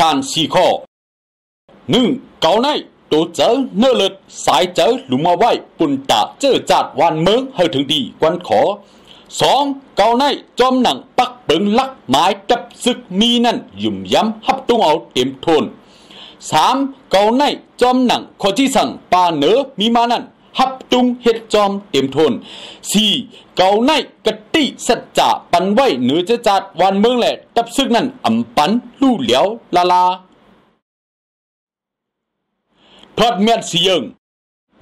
กทานสี่ข้อหนึ่งเกาในตัวเจอเนื้อเลือดสายเจอหลุมมาไว้ปุ่นตาเจอจัดวันเมืองให้ถึงดีกวนขอสองเกาในจอมหนังปักเปิงลักหมายจับซึกมีนั่นยุ่มย้ำฮับตุงเอาเต็มทนสามเกาในจอมหนังขอที่สั่งปาเนื้อมีมานั่น ฮับตุงเฮ็ดจอมเต็มทนสี่เกาในกะติสัจจะปันไว้เหนือจะจัดวันเมืองแหละตับซึกนั่นอำปันลู่เหลียวลาลาทอดเมียดสียง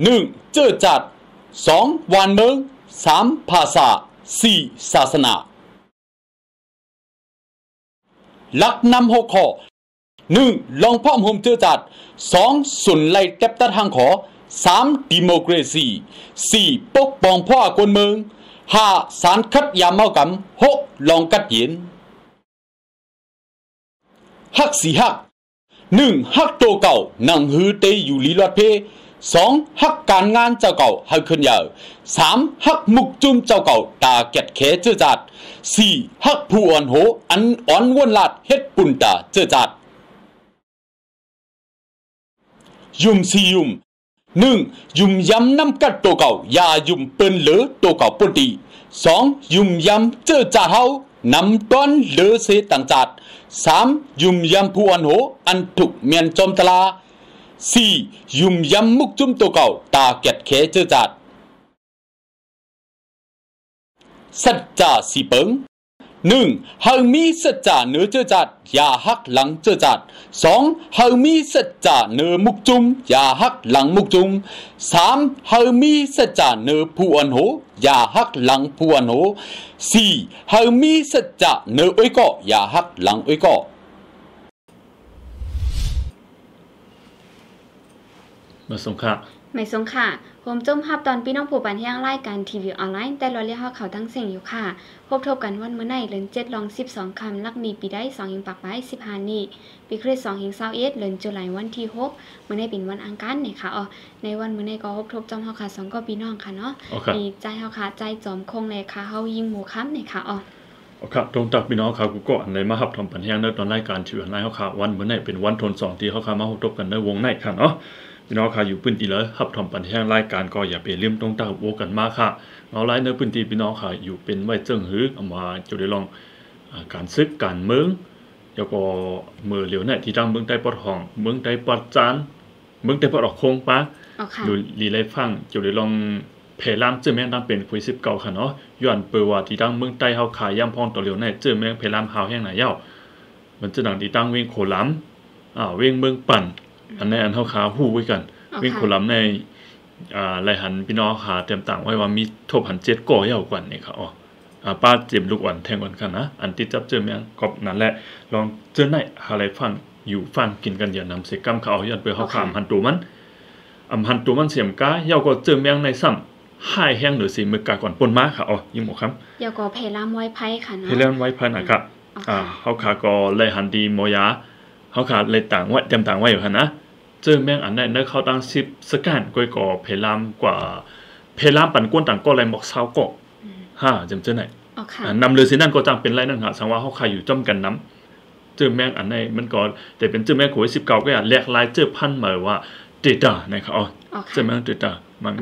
หนึ่งเจอจัดสองวันเมืองสามภาษาสี่ศาสนาลักนำหกข้อหนึ่งลองพ่อมหมเจอจัดสองสุนไล่แก็บตัดทางขอ สามดิโมครซีสี่ปกป้องพ่อคนเมืองห้าสารคัดยาเมากำหกลองกัดเย็นฮักสี่ฮักหนึ่งฮักโตเก่านังฮือเตอยู่ลีลอดเพสองฮักการงานเจ้าเก่าให้ขึ้นยาวสามฮักมุกจุ้มเจ้าเก่าตาเก็ดแขเจอจัดสี่ฮักผู้อ่อนโหอันอ่อนวนลาดเฮ็ดปุ่นตาเจอจัดยุมสี่ยุม หนึ่งยุ่มยำน้ำกัดตัวเก่าอย่ายุ่มเปิ้นเหลือตัวเก่าปนดีสองยุ่มยำเจอจ่าเฮานำต้นเหลือเสต่างจัดสามยุ่มยำผู้อันโหอันถูกเมียนจอมตลาสี่ยุ่มยำมุกจุ้มตัวเก่าตาเก็ดเขเจอจัดสัจจะสีเปิง หนึ่งเฮามีสัจจะเนื้อเจอจัด อย่าหักหลังเจอจัดสองเฮามีสัจจะเนื้อมุกจุม อย่าหักหลังมุกจุมสามเฮามีสัจจะเนื้อผู้อันโหอย่าหักหลังผู้อันโหสี่เฮามีสัจจะเนื้ออ้อยก็อย่าหักหลังอ้อยก็มาสงค่ะไม่สงค่ะ ผมจุ้มภาพตอนพี่น้องผู้ปันเที่ยงรายการทีวีออนไลน์ แต่เราเรียกเขาทั้งเสียงอยู่ค่ะ พบทบกันวันเมื่อไหร่เลือนเจ็ดลองสิบสองคำลักนีปีได้สองหิงปากไม้สิบห้านี่ปีคริสสองหิงเศร้าเอ็ดเลือนจุลายวันที่หกเมื่อไหร่เป็นวันอังคารเนี่ยค่ะอ๋อในวันเมื่อไหร่ก็พบทบจอมเฮาค่ะสองก็พี่น้องค่ะเนาะมีใจเฮาค่ะใจจอมคงเลยค่ะเฮายิงหมูค้ำเนี่ยค่ะอ๋อครับตรงตักพี่น้องครับกูก็อันในมาฮับทำปันแห้งในตอนรายการชีวิตนายเขาค่ะวันเมื่อไหร่เป็นวันทนสองที่เขาค่ะมาพบทบกันในวงในค่ะเนาะ พี่น้องค่ะอยู่พื้นที่เลยฮับทอมปันแห้งรายการก็อย่าไปเลี่ยมตรงตาโวกันมากค่ะเอาไล่ในพื้นที่พี่น้องค่ะอยู่เป็นไว้เจิ้งหือเอามาจะได้ลองการซึกการเมืองแล้วก็เมื่อเหลียวเนี่ยที่ทางเมืองใต้ปอดห้อง เมืองใต้ปอดจานเมืองใต้ปอดออกโค้งปะดูลีไลฟังจะได้ลองเพลามเจอแมงดังเป็นคุยสิบเก่าค่ะเนาะย้อนเปิดว่าที่ทางเมืองใต้เฮาขายย่ำพองตัวเหลียวเนี่ยเจอแมงเพลามหาวแห้งหนาเย้ามันจะดังที่ตั้งเวงโคลัมอ่าเวงเมืองปั่น อันนี้อันเท่าขาหู้ไว้กัน วิ่งคุลัมในอ่าไรหันพี่น้องขาเต็มต่างไว้ว่ามีทบหันเจ็ดก่อเยาวกว่านี่ครับอ๋ออ่าป้าเจ็บลูกอ่อนแทงอ่อนกันนะอันที่จับเจอแม่งกอบนั่นแหละ ลองเจอไหนอะไรฟังอยู่ฟังกินกันอย่านำเสกัมเขายันเปือเขาขามหันตัวมันอำหันตัวมันเสียมก้าเยาก็เจอแมงในซ้ำหายแห้งหรือสิมือกาก่อนปนมาค่ะอ๋อยิ่งหมกครับเยาก็เพลามไว้ไพ่ค่ะเนาะเพลามไว้ไพ่นะครับอ่าเขาขาก็เลยหันดีโมยา เขาขาเลยต่างไว้เต็มต่างไว้อยู่ค่ะนะเจอแม่งอันนั้นเนเขาตั้งสิบสแกนก้อยก่อเพลามกว่า เพลามปั่นก้นต่างก็ไรหมอกเศร้าก็ฮ่าจำเจอไหนนำเลยสินั่นก็จังเป็นไรนั่นหาสังว่าเขาขายอยู่จำกันน้ำเจอแม่งอันนั้นมันก็แต่เป็นเจอแม่งโขยสิบเก้าก็อย่างแลกลายเจอพันมาว่าเดต้านะครับอ๋อเจอแม่งเดต้ามัน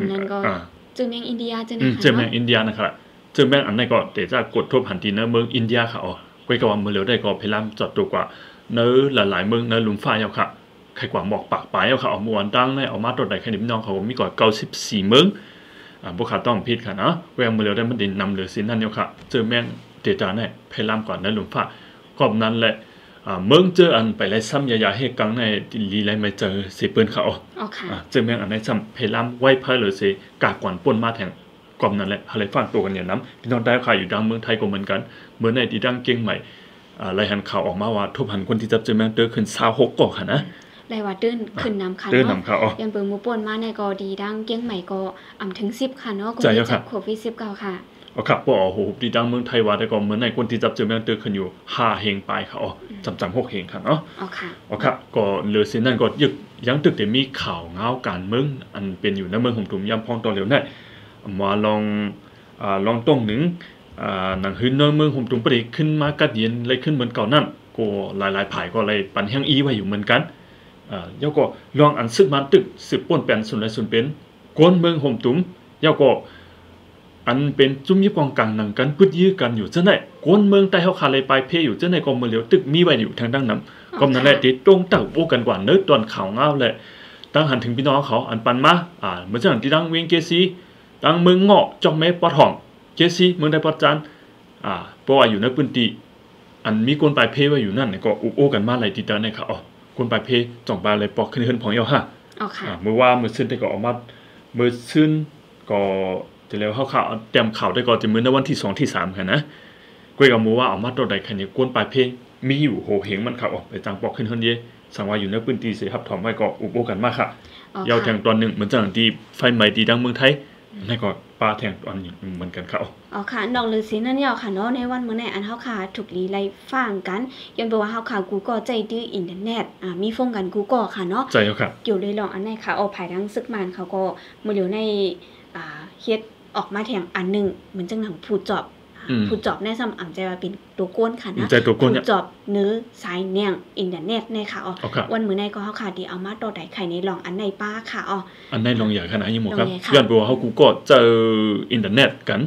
อ่าเจอแม่งอินเดียเจอเจอแม่งอินเดียนะครับเจอแม่งอันนั้นก็เดต้ากดทบหันทีเนอเมืองอินเดียค่ะอ๋อก้อยก็ว่าเมื่อเร็วได้ก็เพลามจอดตัวกว่า เนื้อหลายๆเมืองเนื้อลุมฟ้าเอาค่ะใครกว่าหมอกปากปลายเอาค่ะเอามวนตั้งในเอามาตัวใดแค่นี้พี่น้องเขามีก่อนเก้าสิบสี่เมืองอ่าบุขาต้องพิดค่ะนะแวงมือเร็วได้มันดินนำเหลือสินนั่นเนี่ยค่ะเจอแม่งเตจาเนี่ยเพลามก่อนในหลุมฟ้ากอบนั้นแหละอ่าเมืองเจออันไปไล่ซ้ำยายาให้กังในลีไล่ไม่เจอเสียปืนเขาอ๋อค่ะเจอแม่งอันในซ้ำเพลามไว้เพลหรือเสียกากก่อนปนมาแทงกอบนั้นแหละอะไรฟังตัวกันอย่างนั้นพี่น้องได้ข่ายอยู่ดังเมืองไทยก็เหมือนกัน เหมือนในที่ดังเก่งใหม่อ่า รายหันข่าวออกมาว่าทุบหันคนที่จับเจอแม่งเจอขึ้นซาหกก่อค่ะนะไดว่าตื้นขึ้นนำคันเนาะตื้นนำค่ะยังเปิงหมู่ป่นมาในกอดีดังเกี้ยงใหม่ก็อ่ำถึง10ค่ะเนาะก็มีจับโควิด19ค่ะอ๋อครับบ่โอ้โหดีดังเมืองไทยว่าแต่ก็เหมือนในคนที่จับเจอแม่งเตอขึ้นอยู่5เฮงปลายค่ะอ๋อจำจำ6เฮงค่ะเนาะอ๋อค่ะอ๋อครับก็เหลือสินั่นก็ยึกยังตึกแต่มีข่าวเงาการเมืองอันเป็นอยู่ในเมืองของถุมยำพองตอเหลียวได้มาลองอ่าลองต้องหนึ่งอ่า หนังหืนเมืองของถุมปริขึ้นมากัดเย็นเลยขึ้นเหมือนเก่านั่นก็หลายๆผายก็เลยปันแห้งอีไว้อยู่เหมือนกันอ่าแล้วก็ลองอันซึกมันตึกสืบป่นแปนสุนไรสุนเป็นกวนเมืองห่มตุ้มแล้วก็อันเป็นจุ่มยิบกองกลางหนังกันปึดยื้อกันอยู่เจังได๋กวนเมืองใต้เฮาคาเลยไปเพยอยู่เจังได๋ก็เมืองเหลียวตึกมีไว้อยู่ทางดังนั้นก็นั่นแหละติดตรงเต้าโอกันกว่าเนิดตอนข่าวเงาวแหละตั้งหันถึงพี่น้องเขาอันปันมาอ่าเหมือนจังที่ดังเวียงเกซีดังเมืองเงาะจอมแม่ปอทอง เกซีเมืองใดปอจันอ่าเพราะว่าอยู่ในพื้นที่อันมีคนไปเพไว้อยู่นั่นก็อุโอกันมาหลายติดตาในค่ะอ๋อคนไปเพจ่องบาเลยปอกขึ้นเฮือนของเฮาฮะอ๋อค่ะอ่ามื่อว่ามือซึ่นได้ก็ออกมามือซึ่นก็จะเรียกว่าข่าวๆเตรียมข่าวได้ก็จะมื้อในวันที่2ที่3ค่ะนะกวยกับหมู่ว่าออกมาตัวใดคันนี้กวนปลายเพลงมีอยู่โหเหงมันครับออกไปจังปอกขึ้นเฮือนเยสังว่าอยู่ในพื้นที่สิครับถอมไว้ก็อุบโอกันมากค่ะอ๋อยาวแทค่ะงตอนหนึงเหมือนจังที่ไฟไหม้ที่ดังเมืองไทย นั่นก็ปลาแทงตอนนี้เหมือนกันครับอ๋อค่ะนอกฤาษีนั่นยาวค่ะเนาะในวันมื้อในอันเฮาค่ะถูกลีไล่ฟังกันย้อนบอกว่าเฮาค่ะกูก็ใจดื้ออินเทอร์เน็ตอ่ามีฟงกันกูก็ค่ะเนาะใจแล้วครับอยู่เลยลองอันไหนค่ะเอาภายทั้งซึกมันเขาก็มือเหลียวในอ่าเฮ็ดออกมาแทงอันหนึงเหมือนจังหนังผูดจอบอืม ผูดจอบในสำอ่ำใจว่าเป็นตัวก้นค่ะนะใจตัวก้นเนี่ยผูดจอบเนื้อสายเนียงอินเทอร์เน็ตในค่ะอ๋อเอาครับวันมื้อในก็เฮาค่ะดีเอามาตัวใดไข่ในลองอันไหนป้าค่ะอ๋ออันในลองใหญ่ขนาดนี้หมดครับลองใหญ่ค่ะย้อนบอกว่าเฮากูก็เจออินเทอร์เน็ตกัน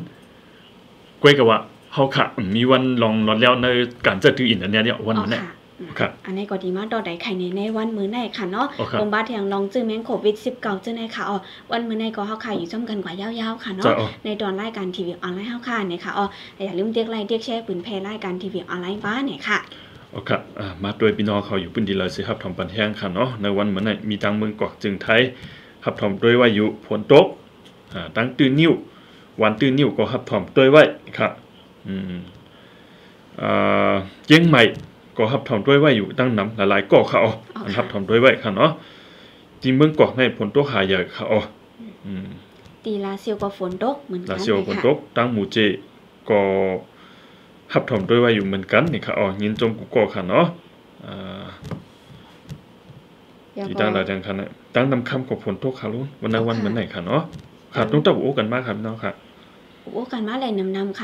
กวยกับว่าเฮาค่ะมีวันลองรอดแล้วในการเจอถืออินเทอร์เน็ตเนี่ยวันอ๋อนั้นเนี่ย ค่ะอืมครับอันนี้ก็ดีมากตัวใดไข่ในในวันมื้อในค่ะเนาะอ๋อครับผมบาดแทงลองจื้อแมงโควิด19จื้อในค่ะอ๋อวันมื้อในก็เฮาค่ะอยู่จ้ำกันกว่ายาวๆค่ะจะเนาะเอาในตอนรายการทีวีออนไลน์เฮาค่ะเนี่ยค่ะอ๋ออย่าลืมเรียกไลค์เรียกแชร์ปืนแพร่รายการทีวีออนไลน์บ้านเนี่ยค่ะโอเคอ่ามาด้วยพี่น้องเขาอยู่พื้นที่เลยสิครับทอมปันแห้งค่ะเนาะในวันเหมือนในมีตังเมืองกอกจึงไทยครับทอมด้วยว่าอยู่ฝนตกอ่าตั้งตื้นนิ้ววันตื้นนิ้วก็ครับทอมด้วยไว้ครับอืมอ่าเยังใหม่ ก็ครับทอมด้วยไว้อยู่ตั้งน้ำหลายๆก็เขาเอาอันครับทอมด้วยไว้ค่ะเนาะที่เมืองกอกในฝนตกหาใหญ่ค่ะอ๋ออืมตีลาเซียวก็ฝนตกเหมือนกัลานเซียวเลยฝนค่ะตกตั้งหมู่เจก็หับถอมด้วยไว้อยู่เหมือนกันนี่ค่ะอ๋อยินจมกุกอค่ะเนาะอ่าเดี๋ยวที่ก็ตั้งหลายแดงคันน่ะตั้งนำคำกับฝนตกค่ะลุงวันนั้นวันเหมือนไหนค่ะเนาะครับต้องตับโอ้กันมากครับเนาะค่ะโอ้กันมาเลยนำนำค่ะ อ๋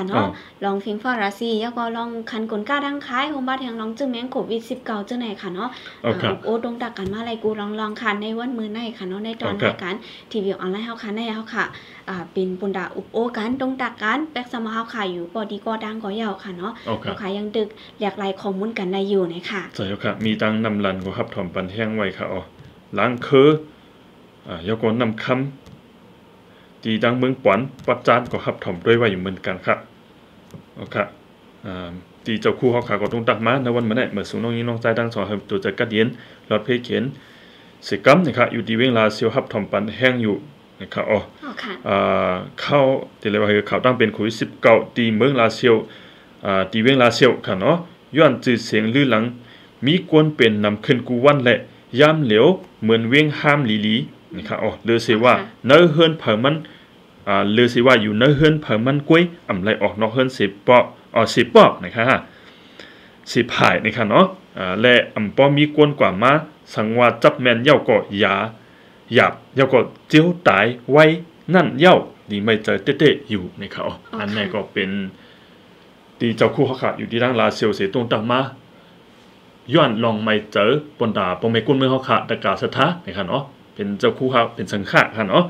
เนาะอลองฟิงฟอราซีแล้วก็ลองคันกลก้าดังคล้ายโฮมบาแทงลองจึงแมงโควิด19จังไหนค่ะเนาะเอาครับโอ้ดงดักกันมาอะไรกูลองลองค่ะในวันมื้อในค่ะเนาะในตอนเอาครับรายการทีวีออนไลน์เฮาค่ะในเฮาค่ะอ่าเป็นปุนดาอุปโอกันดงดักกันแบกสมาเฮาค่ะอยู่บ่ดีก็ดังก็ยาวค่ะเนาะเอาครัเฮาบค่ะยังดึกหลากหลายข้อมูลกันได้อยู่นะคะใช่แล้วค่ะมีตั้งนำลันก็ครับถอมปันแห้งไว้ค่ะอ๋อล้างคืออ่ายกนำคำ ตีดังเมืองปอนปัจจานก็ครับถอมด้วยไว้อยู่เหมือนกันครับเอาค่ะอ่าตีเจ้าคู่เขาขาก็ต้องตักมาในวันเหมือนไหนเมื่อสูงน้องยิงน้องใจดังสองเฮิมตัวจัดกัดเย็นหลอดเพเขียนเสกัมนะครับอยู่ดีเวงลาเซียวครับถอมปันแห้งอยู่นะครับอ๋ออ๋อค่ะอ่าเข้าที่เรียกว่าคือเขาตั้งเป็นโควิด19ตีเมืองลาเซียวอ่าตีเวียงลาเซียวค่ะเนาะย้อนจื่อเสียงลือหลัง มีกวนเป็นนำขึ้นกูวันและยามเหลียวเหมือนเวียงห้ามหลีหลีนะครับอ๋อเลือสิว่าเนื้อเฮือนเผอมัน อ่าเลือสิว่าอยู่เนื้อเฮือนเผอมันกล้วยอำไรออกนอกเฮือนสิบปอกอ๋อสิบปอกนะครับสิบหายนะครับเนาะอ่าและอำปอมีกวนกว่ามาสังว่าจับแมนเย้าก็ยาหยาบเย้าก็เจียวตายไว้นั่นเย้าดีไม่เจอเต้ๆอยู่นะครับอ๋ออันนี้ก็เป็นตีเจ้าคู่เขาขาดอยู่ที่ร่างลาเซียวเสียตรงตังมาย้อนลองไม่เจอปนดาปงไม่กุ้นเมืองเขาขาดตะกาสถานะครับเนาะเป็นเจ้าคู่ครับเป็นสังฆะครับเนาะ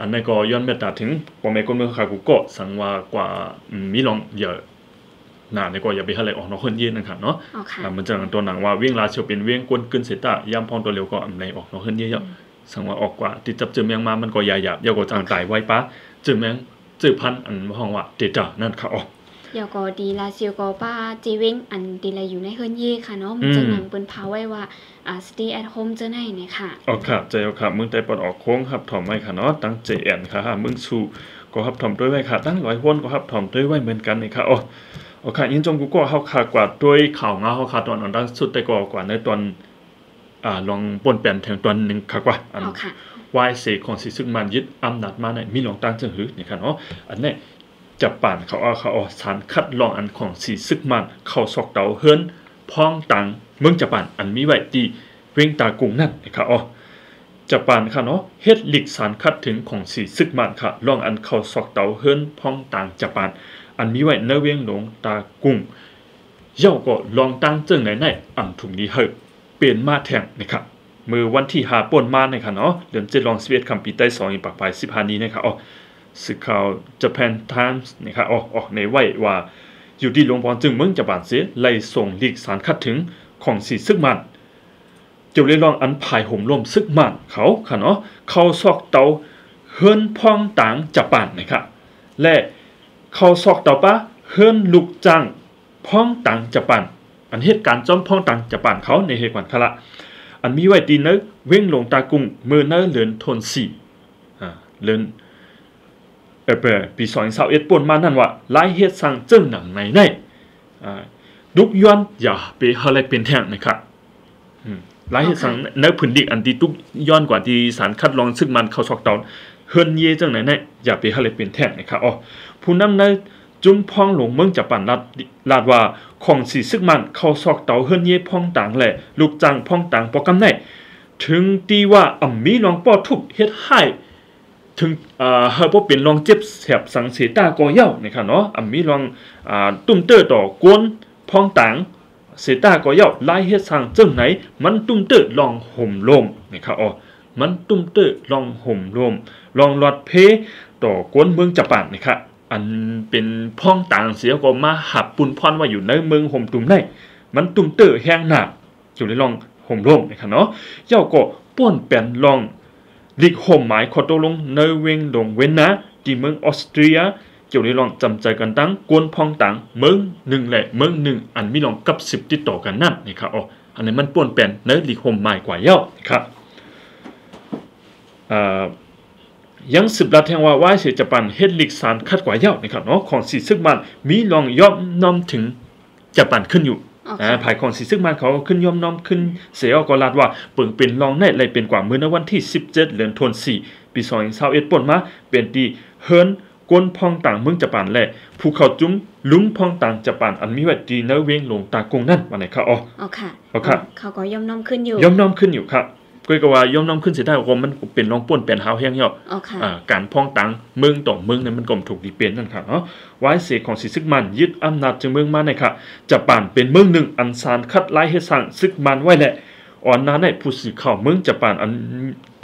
อันนี้ก็ย้อนเมตตาถึงปงไม่กุ้นเมืองเขาขากูก็สังว่ากว่าอืมมีลองเยอะหนาเนี่ยก็อย่าไปให้อะไรออกนอกคนเย็นนะครับเนาะอ๋อค่ะอ่ามันจะตัวหนังว่าเวียงลาเชียวเป็นเวียงกวนกึนเสยตายามพองตัวเร็วก็อำไรออกนอกคนเยอะๆสังว่าออกกว่าติดจับเจอเมียงมามันก็ยายหยาบยาวก็จางตายไว้ปะเจอแมงเจอพันอันห้องว่าเตจ่านั่นค่ะอ๋อเดี๋ยวก็ดีลาเซียวก็ป้าจีเวงอันดีลาอยู่ในเฮือนเย่ค่ะเนาะมันจะอืมหนังเปิ้นพาไว้ว่าอ่า stay at home เจ้าไหนเนี่ยค่ะเอาครับใจเอาครับมึงแต่ปอดออกโค้งครับถ่อมไว้ค่ะเนาะตั้ง JN ค่ะฮะมึงสู้ก็ครับถ่อมด้วยไว้ค่ะตั้งร้อยวนก็ครับถ่อมด้วยไว้เหมือนกันนี่ค่ะโอ้โอเคยินจงกูก็เฮาค่ะกว่าด้วยข่าวงาเฮาค่ะตอนอันดังสุดแต่ก็กว่าในตอนอ่าลองป่นแปลนแทงตอนหนึงค่ะกว่าอันเอาค่ะวายเสกของสิซึ่งมันยึดอำนาจมาในมีหลวงตั้งจึงหือนี่ค่ะเนาะอันนี้ จะป่านเขาเอาเขาเอาสารคัดลองอันของสีซึกมันเข้าซอกเตาเฮิรนพ้องตังเมืองจะป่านอันมีไว้ที่เวงตากรุงนั่นนะครับอ๋อจะป่านค่ะเนาะเฮ็ดหลิกสารคัดถึงของสีซึกมันค่ะลองอันเข้าซอกเตาเฮิรนพ้องตังจะป่านอันมีไว้ในเวียงหลวงตากรุงเย่าก็ลองตั้งเจิงไหนในอันถุงนี้เฮเปลี่ยนมาแทงนะครับมือวันที่หาป่นมานะครับเนาะเดือนเจ็ดลองสเวียตคำปีใต้สองอีกปากปลายสิบหานี้นะครับอ๋อ สื่อข่าว Japan Times นะครับออออกในไว้ว่า อยู่ที่หลวงปอนจึงเมืองจะบานเสียไล่ส่งลีกสารคัดถึงของสีซึกมันเจ้าเลยลองอันภายห่มร่มซึกมันเขาค่ะเนาะเข้าซอกเตาเฮือนพองต่างจะปานนะครับและเข้าซอกเตาปะเฮือนลูกจังพ้องต่างจะปานอันเหตุการณ์จอมพ้องต่างจะปานเขาในเหตุการณ์คละอันมีไว้ตีเนอเว้งลงตากุ้งมือเนื้อเลือนทนสี่อ่าเลือน เออเปปีสองสาวเอ็ดปนมานั่นว่าลายเฮ็ดสั่งเจิ้งหนังในในอ่าดุกย้อนอย่าไปเฮาไรเป็นแท่งนะครับอืมลายเฮ็ดสั่งเนื้อผืนดิกอันที่ตุกย้อนกว่าที่สารคัดลองซึ่งมันเข้าชอกตอนเฮิรนเย่จังไหนในอย่าไปเฮาไรเป็นแท่งนะครับอ๋อผู้นำในจุ้มพองหลงเมืองจะปั่นลาดลาดว่าของสีซึกมันเข้าซอกเตาเฮิรนเย่พองต่างแหละลูกจังพองต่างปอกำไนถึงตีว่าอ่ำมีน้องป้อทุบเฮ็ดให้ ถึงอ่าเฮาบ่เป็นรองเจ็บแสบสังเสตาก็เย้านะครับเนาะอ่ำมีรองอ่าตุ้มเตอต่อกวนพองต่างเสตาก็ย้าลายเฮ็ดสร้างจังไหน มันตุ้มเตอร์ลองห่มลมนะครับอ๋อมันตุ้มเตอร์ลองห่มลมลองหลอดเพต่อกวนเมืองจะปานนะครับอันเป็นพ้องต่างเสียก็มาหับปุนพรว่าอยู่ในเมืองห่มตุ่มได้มันตุ่มเตอแห้งหนักอยู่ในลองห่มร่มนะครับเนาะเจ้าก็ป้วนแปนลอง ลิกหมหมายขอตกลงเนเวงดงเวนนะที่เมืองออสเตรียเกี่ยวในลองจำใจกันตั้งกวนพองต่างเมืองหนึ่งแหละเมืองหนึ่งอันมีลองกับสิบติดต่อกันนั่นนะครับอ๋ออันนี้มันป้วนแปนเนลิกห่มหมายกว่าเย้าครับยังสืบลัดแทงว่าว่าเสียจะปันเฮดลิกสารคัดกว่าเย้านะครับเนาะของสีซึกมันมีลองย่อมน้อมถึงจะปันขึ้นอยู่ อ๋ออ่าค่ะภายของสีซึกมันเขาขึ้นย่อมน้อมขึ้นเสียก็ลาดว่าเปิงเป็นรองในเลยเป็นกว่ามื้อในวันที่ 17 เดือนธันวาคมปี2021ป่นมาเป็นตีเฮิรนกวนพองต่างเมืองจะปานและภูเขาจุ้มลุงพองต่างจะปานอันมีไว้ดีเนเวงหลงตากงนั่นว่าไหนครับอ๋ออ๋อค่ะอ๋อค่ะ เขาก็ย่อมน้อมขึ้นอยู่ ย่อมน้อมขึ้นอยู่ค รับก็ก็ว่าย่อมน้อมขึ้นเสียได้ว่ามันเป็นรองป่นเป็นหาวแห้งเหี่ยวอ๋อค่ะอ่าการพ้องตังเมืองต่อเมืองนั้นมันก็ถูกดีเปลี่ยนนั่นครับเนาะไว้เสกของสีซึกมันยึดอำนาจจากเมืองมาในค่ะจะป่านเป็นเมืองหนึ่งอันสารคัดไล่ให้สร้างซึกมันไว้แหละอ่อนนั้นในผู้สื่อข่าวเมืองจะป่านอัน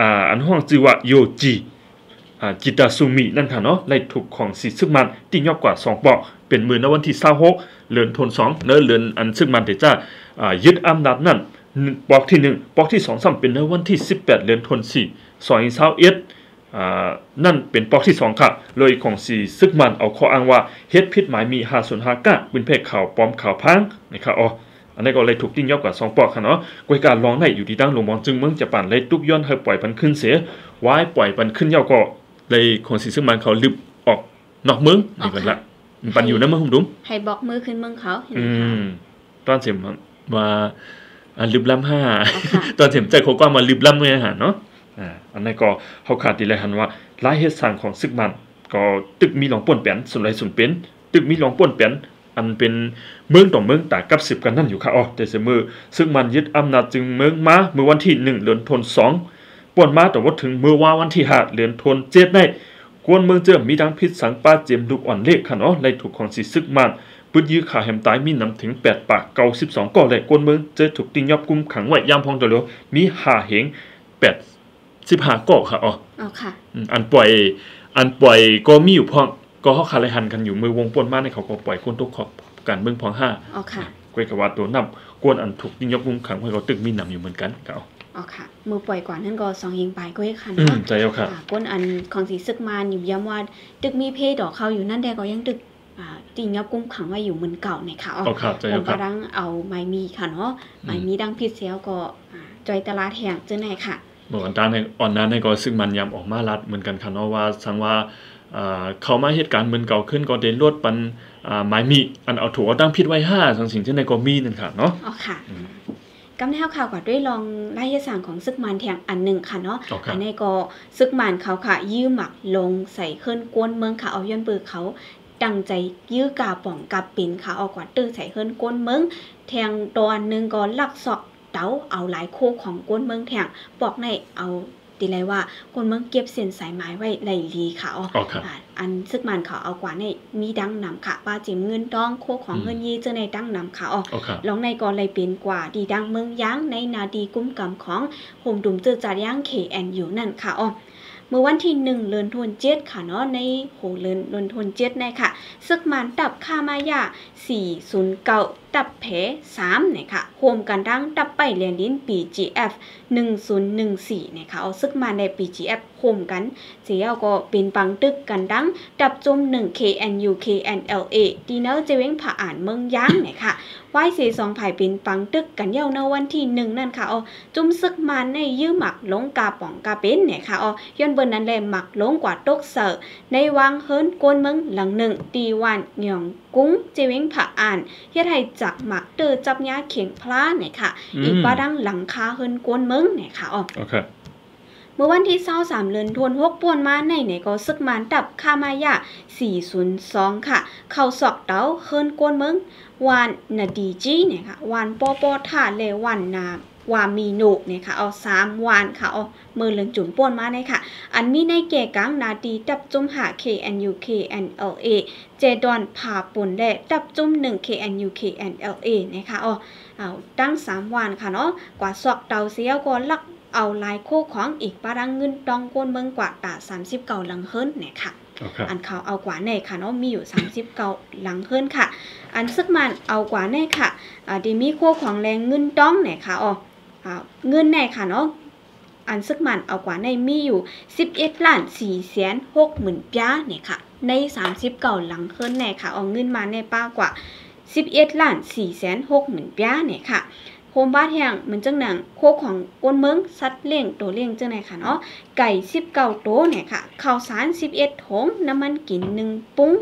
อ่าอันห้องชื่อว่าโยจิอ่าจิตาซูมินั่นค่ะเนาะไล่ถูกของสีซึกมันที่ยอกกว่าสองปอกเป็นมือในวันที่26เดือนธันวาคมเนื้อเดือนอันซึกมันเดจ้าอ่ายึดอำนาจนั่น ปอกที่หนึ่งปอกที่สองซ้ำเป็นในวันที่ 18เดือนธันวาคมสองเศร้าเอ็ดอ่านั่นเป็นปอกที่สองค่ะ เลยของสีซึกมันเอาข้ออ้างว่าเฮ็ดผิดหมายมี5ส่วน5ก้าเป็นเพศข่าวปลอมข่าวพังนะครับอ๋ออันนี้ก็เลยถูกยิ่งยอกกว่าสองปอกค่ะเนาะกวยการลองได้อยู่ที่ตั้งหลวงมองจึงเมืองจะปั่นเลยตุกย้อนให้ปล่อยปันขึ้นเสียไว้ปล่อยปันขึ้นเย้าก็เลยของสีซึกมันเขาลึบออกนอกเมืองนี่กันละปันอยู่ในเมืองหุ่มดุมให้บอกมือขึ้นเมืองเขาเห็นอืไหมคะมตอนเสียมว่า อ่าลึบล้ำห้าอ๋อค่ะตอนเสียมใจเขาก็มาลึบล้ำเลยฮะเนาะอ่าอันนั้นก็เขาขาดตีเลยหันว่าหลายเหตุสร้างของซึกมันก็ตึกมีหลองป่วนเปลี่ยนส่วนไรส่วนเป็นตึกมีหลองป่วนเปลี่ยนอันเป็นเมืองต่อเมืองต่างกับสิบกันนั่นอยู่ค่ะอ๋อแต่เสมอซึ่งมันยึดอำนาจจึงเมืองมาเมื่อวันที่หนึ่งเดือนธันวาคมสองป่วนมาแต่ว่าถึงเมื่อว่าวันที่ห้าเดือนธันวาคมเจ็ดในกวนเมืองเจอมีดังพิษสังป้าเจมลูกอ่อนเล็กค่ะเนาะไล่ถูกของสีซึกมัน ปืนยื้อขาแหมตายมีน้ำถึง8ปากเกา12ก่อเลยกวนเมืองเจอถูกติงยอบกุมขังไว้ยามพองตัวเดียวมีหาเหง8 15ก่อค่ะอ๋ออ๋อค่ะอืมอันปล่อย อันปล่อยก็มีอยู่พองก็เขาคาเลยหันกันอยู่มือวงปนมาในเขาก็ปล่อยคนทุกขอบการเมืองพองห้าอ๋อค่ะกวยกว่าตัวนับกวนอันถูกติงยอบกุมขังไว้ก็ตึกมีน้ำอยู่เหมือนกันก็เอาอ๋อค่ะมือปล่อยกว่านั่นก็สองยิงปลายก็ให้ค่ะอืมเนาะใจเอาค่ะอ่าก้นอันของสีซึกมานอยู่ย้ำว่าตึกมีเพดอกเขาอยู่นั่นแดก็ยังตึก อ่าจริงยับกุ้มขังไว้อยู่เหมือนเก่าในค่ะอ๋อเอาค่ะใจผเอามค่ะกำลังเอาไม้มีค่ะเนาะไม้มีดังพิษเสียวก็อ่าจอยตลาดแห่งเจ้าไหนค่ะบอกอันตาในอ่อนนั้นในก็ซึ่งมันยำออกมาลัดเหมือนกันค่ะเนาะว่าสังว่าอ่าเขามาเหตุการณ์เหมือนเก่าขึ้นก็เดนรวดปันอ่าหมายมีอันเอาถูกเอาตั้งพิษไว้ห้าสังสิ่งที่ในก็มีนั่นค่ะเนาะอ๋อค่ะกำแนวข่าวก่อนด้วยลองไล่ยสั่งของซึกมันแทงอันหนึ่งค่ะเนาะเอาครับอันนี้ก็ซึกมันเขาค่ะ ยื้อหมักลงใส่ขึ้นกวนเมืองค่ะเอาย้อนเบือเขา ตั้งใจยื้อกาป่องกับปินค่ะเอากว่าตื้อใส่ขึ้นกวนเมืองแทงตัวอันหนึ่งก็ลักซอกเตาเอาหลายโคของกวนเมืองแทงบอกในเอาตีเลยว่าคนเมืองเก็บเส้นสายไม้ไว้ไหลลีค่ะอ๋ออ๋อครับอ่าอันซึกมันเขาเอากว่าในมีดังนำค่ะป้าจิมเงินดองโคของอืมเงินยีเจอในดังนำค่ะอ๋ออ๋อครับลองในก่อนเลยเป็นกว่าดีดังเมืองย้างในนาดีกุ้มกำของโฮมดุมเจอจาดย่างเคแอนอยู่นั่นค่ะอ๋อเมื่อวันที่หนึ่งเลือนทวนเจ็ดค่ะเนาะในโหเลือนเลือนทวนเจ็ดในค่ะซึกมันตับคามายา409 ตับเพ3เนี่ยค่ะโฮมกันดังตับไปเรียนลิ้น BGF 1014เนี่ยค่ะเอาซึกมันใน BGF โฮมกัน เสียก็เป็นปังตึกกันดังดับจุม1 KNU KNLA ดีเนอร์จะเว้งผ่าอ่านเมืองย้างเนี่ยค่ะไหวเสียสองไผ่เป็นปังตึกกันเย้าในวันที่หนึ่งนั่นค่ะเอาจุ่มซึกมันในยื้อหมักลงกาป่องกาเป็นเนี่ยค่ะเอาย้อนเบิร์นั้นเลยหมักลงกว่าตกเสอในวังเฮิร์นกวนเมืองหลังหนึ่งตีวันหงี่ยง กุ้งเจเว้งผ่าอ่านเฮ็ดให้จักหมักเตอจับยาเขียงพลาเนี่ยค่ะ อีกอืมว่าดังหลังคาเฮิรนกวนเมืองเนี่ยค่ะอ๋อโอเคเมื่อวันที่23เดือนธันวาคมป่วนมาในเนี่ยก็ซึกมันตับคามายา402 ค่ะ เข้าสอกเตาเฮิรนกวนเมืองวานนาดีจีเนี่ยค่ะวานปอปอท่าเลวันนาวามีโนกเนี่ยค่ะเอา3วานค่ะเอามือเลืองจุ่มป่วนมาเนี่ยค่ะ อันมีในเกกังนาดีตับจุ่มหา KNU KNLA เจ ดอนพาปนและตับจุ่ม1 KNU KNLA นะคะอ๋อเอาตั้ง3วานค่ะเนาะกว่าสอกเตาเสียก็ลักเอาลายโคของอีกปารังเงินดองกวนเมืองกว่าตา30เก่าหลังเฮิรนเนี่ยค่ะโอเคอันเขาเอากว่าแน่ค่ะเนาะมีอยู่30เก่าหลังเฮิรนค่ะ อันซึกมันเอากว่าแน่ค่ะอ่าดีมีโคของแรงเงินดองเนี่ยค่ะอ๋ออ่าเงินแน่ค่ะเนาะอันซึกมันเอากว่าในมีอยู่11ล้าน4แสน6หมื่นป้าเนี่ยค่ะ ใน 30เก่าหลังเฮิรนแน่ค่ะ เอาเงินมาในป้ากว่า 11ล้าน4แสน6หมื่นป้าเนี่ยค่ะโฮมบ้านแห่งเหมือนจังหนังโคกของกวนเมืองสัตว์เลี้ยงตัวเลี้ยงจังไหนค่ะเนาะไก่19ตัวเนี่ยค่ะข้าวสาร11ถุงน้ำมันกิน1ปุ้ง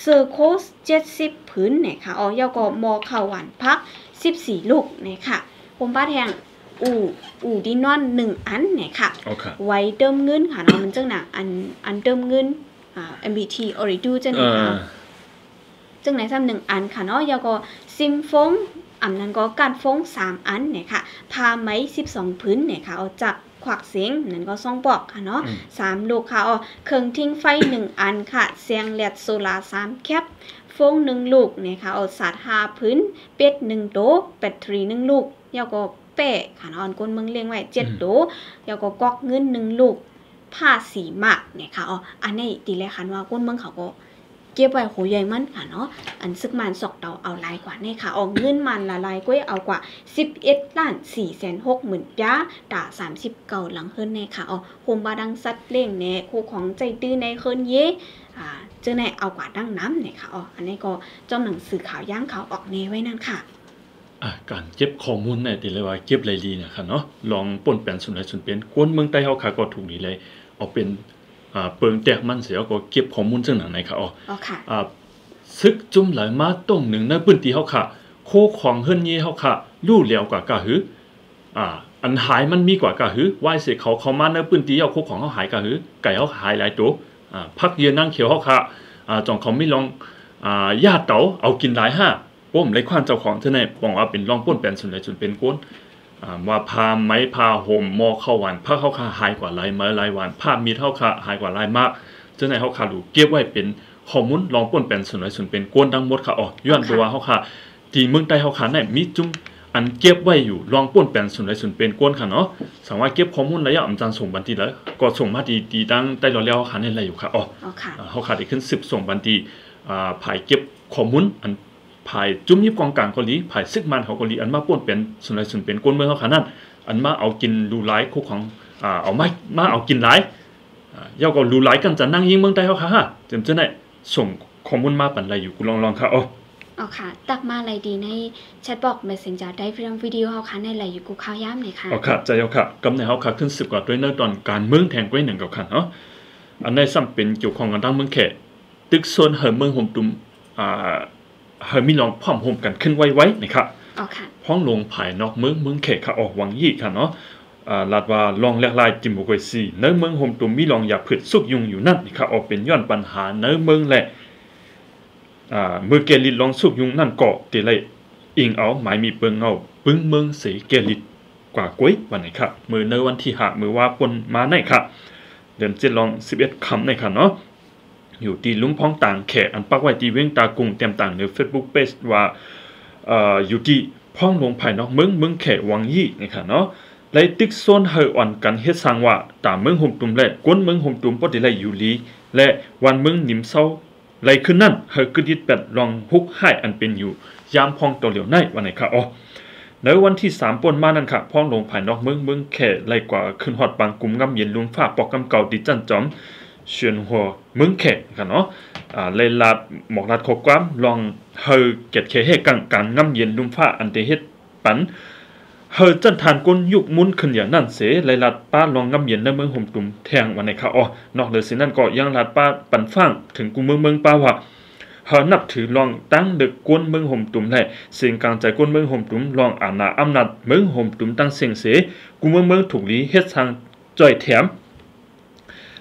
เซอร์โคส70ผืนเนี่ยค่ะอ๋อยอก็มอข้าวหวานพัก14ลูกเนี่ยค่ะโฮมบ้านแห่งอู่อู่ดินนอน1อันเนี่ยค่ะโอเคไว้เติมเงินค่ะเนาะมันจังหนังอันอันเติมเงินอ่า MBT o r i d u จังไหนเอ่ค่ะอจึงไหนซ้ำหนึ่งอันค่ะเนาะแล้วก็ซิมฟงอันนั้นก็การฟงสามอันเนี่ยค่ะพาไหมสิบสองพื้นเนี่ยค่ะเอาจากขวักเสียงนั่นก็สองบอกค่ะเนาะอืมสามลูกค่ะเอาเครื่องทิ้งไฟหนึ่งอันค่ะเสียงแลดโซลาร์สามแคปฟงหนึ่งลูกเนี่ยค่ะเอาสาดหาพื้น เป็ดหนึ่งโตะแบตเตอรี่หนึ่งลูกแล้วก็แปะค่ะเนาะอันก้นเมืองเลี้ยงไว้เจ็ดโตะแล้วก็กอกเงินหนึ่งลูก ผ้าสีหมากเนี่ยค่ะอ๋ออันนี้ตีแรกคันว่าก้นเมืองเขาก็เก็บไว้โหใหญ่มันค่ะเนาะอันซึกมันสอกเตาเอาลายกว่านี่ค่ะเอาเงินมันละลายก้วยเอากว่า 11ล้าน4แสน6หมื่นย้าตา30เก่าหลังเฮิรนแน่ค่ะเอโฮมบาดังสัตว์เล่งแน่คู่ของใจตื้อในเฮิรนเยอ่าเจอในเอากว่าดั้งน้ำเนี่ยค่ะอ๋ออันนี้ก็จอมหนังสือข่าวย่างข่าวออกเนไว้นั่นค่ะอะการเก็บข้อมูลเนี่ยตีเลยว่าเก็บรายดีเนี่ยค่ะเนาะลองป่นแปลนสุนไหนสุนเป็นกวนเมืองใต้เฮาค่ะก็ถูกนี้เลย เอาเป็นอ่าเปิงแตกมันเสียก็เก็บข้อมูลจังหนังไหนค่ะอ๋ออ๋อค่ะอ่าซึกจุ่มไหลมาต้งหนึ่งในพื้นที่เฮาค่ะ โคของเฮิรนเยเฮาค่ะรู้แล้วกว่ากะหืออ่าอันหายมันมีกว่ากะหือวายเสิเขาเขามาในพื้นที่เฮาโคของเฮาหายกะหือไก่เฮาหายหลายตัวอ่าพักเยือนนั่งเขียวเฮาค่ะอ่าจองเขาไม่ลองอ่าญาติเต๋าเอากินหลายห้าผมเลยควานเจ้าของเท่านั้นบอกว่าเป็นรองป้นแปลนสุนไหลสุนเป็นก้นอ่า ว่าพาไม้พาห่มมอเข้าหวานผ้าเข้าค่ะหายกว่าหลายไม้หลายหวานผ้ามีเท่าค่ะหายกว่าหลายมากเจ้าในเฮาค่ะดูเก็บไว้เป็นข้อมูลลองป่นเป็นส่วนไหนส่วนเป็นกวนทั้งหมดค่ะอ๋อย้อนตัวเฮาค่ะที่เมืองใต้เฮาค่ะเนี่ยมีจุ่มอันเก็บไว้อยู่ลองป่นเป็นส่วนไหนส่วนเป็นกวนค่ะเนาะสามารถเก็บข้อมูลระยะอำจันส่งบันทีแล้วก็ส่งมาดีดีตั้งใต้รอแล้วค่ะนี่แหละอยู่ค่ะอ๋ออ๋อค่ะอ่าเฮาค่ะได้ขึ้น10ส่งบันทีอ่าภายเก็บข้อมูลอัน ภายจุ่มยิบกองกลางเกาหลีภายซึกมันของเกาหลีอันมาป่นเป็นส่วนไหนส่วนเป็นกวนเมืองเฮาค่ะนั่นอันมาเอากินดูหลายคู่ของอ่าเอามามาเอากินหลายอ่าเยาก็รู้หลายกันจะนั่งยิงเมืองใต้เขาค่ะฮะเจมจะได้ส่งข้อมูลมาปันไรอยู่กูลองลองค่ะอ๋ออ๋อค่ะ ตักมาอะไรดีในแชทบอก Messenger ได้ฟิลวิดีโอเฮาค่ะในไหลอยู่กูข่าวย่ามเลยค่ะเอาค่ะใจเอาค่ะกำในเขาค่ะขึ้นสิบกว่าด้วยเนื้อตอนการเมืองแทงกล้วยหนึ่งกับขันเนาะอันในซ้ำเป็นเกี่ยวข้องกันตั้งเมืองแขกตึกโซนเหิมเมืองโฮมตุมอ่า เหิมมีลองพร้อมโฮมกันขึ้นไว้ไว้นะครับอ๋อค่ะพ้องลงภายนอกเมืองเมืองเขตค่ะออกวังยี่ค่ะเนาะอ่าลาดว่าลองแลกลายจิมโบกวยซีเนื้อเมืองโฮมตุมมีลองอย่าผึดสุกยุงอยู่นั่นนี่ค่ะออกเป็นย้อนปัญหาเนื้อเมืองแหละอ่ามือเกลิดลองสุกยุงนั่นเกาะตีเลยอิงเอาหมายมีเปิงเอาปึ้งเมืองเสเกลิดกว่ากุ้ยวันไหนครับมือในวันที่หามือว่าปนมาไหนครับเดือนเจ็ดลองสิบเอ็ดคำในครับเนาะ อยู่ที่ลุ่มพ้องต่างแขอันปักไว้ที่เว้งตากุงเต็มต่างในเฟซบุ๊กเพจว่าเอ่ออยู่ที่พ้องลงภายนอกเมืองเมืองแขวังยี่นะครับเนาะไล่ติ๊กโซนเฮออ่อนกันเฮ็ดสร้างว่าตามเมืองห่มตุ่มและกวนเมืองห่มตุ่มปฏิไลอยู่ลีและวันเมืองนิมเศร้าไล่ขึ้นนั่นเฮอกึดิดเป็ดลองฮุกให้อันเป็นอยู่ยามพ้องตัวเหลียวในวันไหนครับอ๋อในวันที่สามปนมานั่นค่ะพ้องลงภายนอกเมืองเมืองแข่ไล่กว่าขึ้นฮอดบางกลุ่มงำเย็นลุมฟ้าปอกกำเก่าดิจันจอม เชียนหัวมืองแข่ค่ะเนาะอ่าเลยลาดหมอกลาดขกความลองเฮอเก็ดเคเฮกังการงำเย็นลุมฟ้าอันเตเฮ็ดปันเฮอจันทานก้นยุกมุนขึ้นอย่างนั่นเสไลยลัดป้าลองงำเย็นในเมืองห่มตุ่มแทงวันในค่ะอ๋อนอกเหนือสินั่นก็ยังลัดป้าปันฟังถึงกูเมืองเมืองป้าว่าเฮานับถือลองตั้งดึกกวนเมืองห่มตุ่มแหละสิ่งกลางใจกวนเมืองห่มตุ่มลองอาณาอำนาจเมืองห่มตุ่มตั้งเสียงเสกูเมืองเมืองถูกลีเฮ็ดทางจ่อยแถม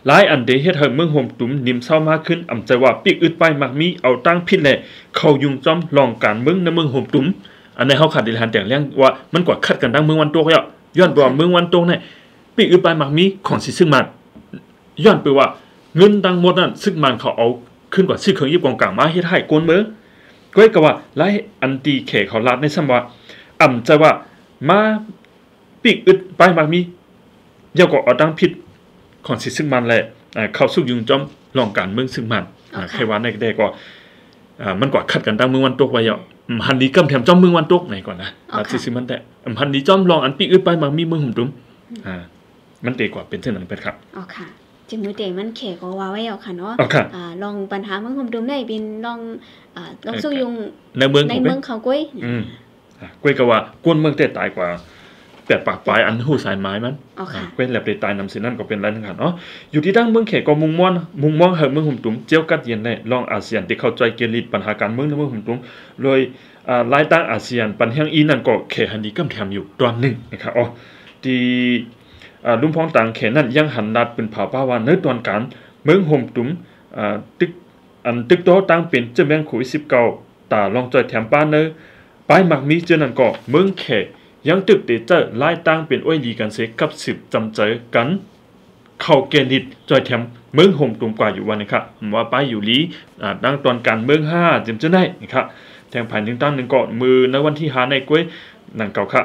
หลายอันเดเฮ็ดให้เมืองห่มตุ่มนิ่มเศร้ามากขึ้นอำใจว่าปีกอึดไปมักมีเอาตั้งพิษแหละเข้ายุงจอมลองการเมืองในเมืองห่มตุ่มอันในเขาขาดดิลหันแต่งเรื่องว่ามันกว่าคัดกันดังเมืองวันโตกแล้วย้อนว่าเมืองวันโตกเนี่ยปีกอื่นไปมักมีของสิซึ่งมันย้อนไปว่าเงินดังหมดนั่นซึ่งมันเขาเอาขึ้นกว่าซื้อเครื่องยิบกองกลางมาเฮ็ดให้กวนเมืองก็ก็ว่าไล่อันตีแขเขาลาดในซ้ำว่าอ่ำใจว่ามาปีกอึดไปมักมีเดี๋ยวก็เอาดังผิด ของสิซึ่งมันแหละอ่าเข้าสู่ยุงจอมลองการเมืองซึ่งมันอ่าใครว่าในใดก็อ่ามันกว่าคัดกันดังเมืองวันโตกไว้อะอืมหันดีกำแถมจอมเมืองวันตกไหนก่อนนะอ๋ออาค่ะซิซิมันแต่อืมหันดีจอมลองอันปีอึดไปมามีเมืองหุ่มตุ้มอ่ามันเตกว่าเป็นเช่นนั้นเป็นครับอ๋อค่ะจิมือเตมันเขก็ว่าไว้เอาค่ะเนาะอ๋อค่ะอ่าลองปัญหาเมืองห่มดุมได้เป็นลองอ่าลองสู้ยุงในเมืองในของเมืเป็อนงเขากุ้ยอืมอะกวยก็ว่ากวนเมืองเตตายกว่า แปดปากปลายอันหูสายไม้มันอ๋อค่ะกวยแลบเตตายนำสินั่นก็เป็นไรนึงค่ะเนาะอยู่ที่ดั้งเมืองเขตก็มุงม่อนมุงมองเฮเมืองหุ่มตุ้มเจียวกัดเย็นได้ลองอาเซียนที่เข้าใจเกลิดปัญหาการเมืองในเมืองหุ่มตุ้มโดยอ่าหลายตั้งอาเซียนปัญหาอีนั่นก็เขหันดีกำแถมอยู่ตัวหนึ่งนะครับอ๋อที่อ่าลุมพ้องต่างเขนนั้นยังหันดัดเป็นเผาป้าว่าเนื้อตอนการเมืองห่มตุ้มอ่าตึกอันตึกโตตั้งเป็นเจ้าแมงขุยสิบเก้าตาลองจอยแถมป้านเนื้อปลายหมักมีเจานั้นก็เมืองเข ยังตึกเตเจอไล่ตั้งเป็นอ้อยดีกันเสกกับสิบจำเจอกัน เข้าเกนิดจอยแถมเมืองห่มตุ้มกว่าอยู่วันนะครับว่าไปอยู่ลีอ่าดังตอนการเมืองห้าจำจะได้นะครับแทงผ่านหนึ่งตั้งหนึ่งเกาะมือในวันที่หาในกล้วยนั่นเก่าค่ะ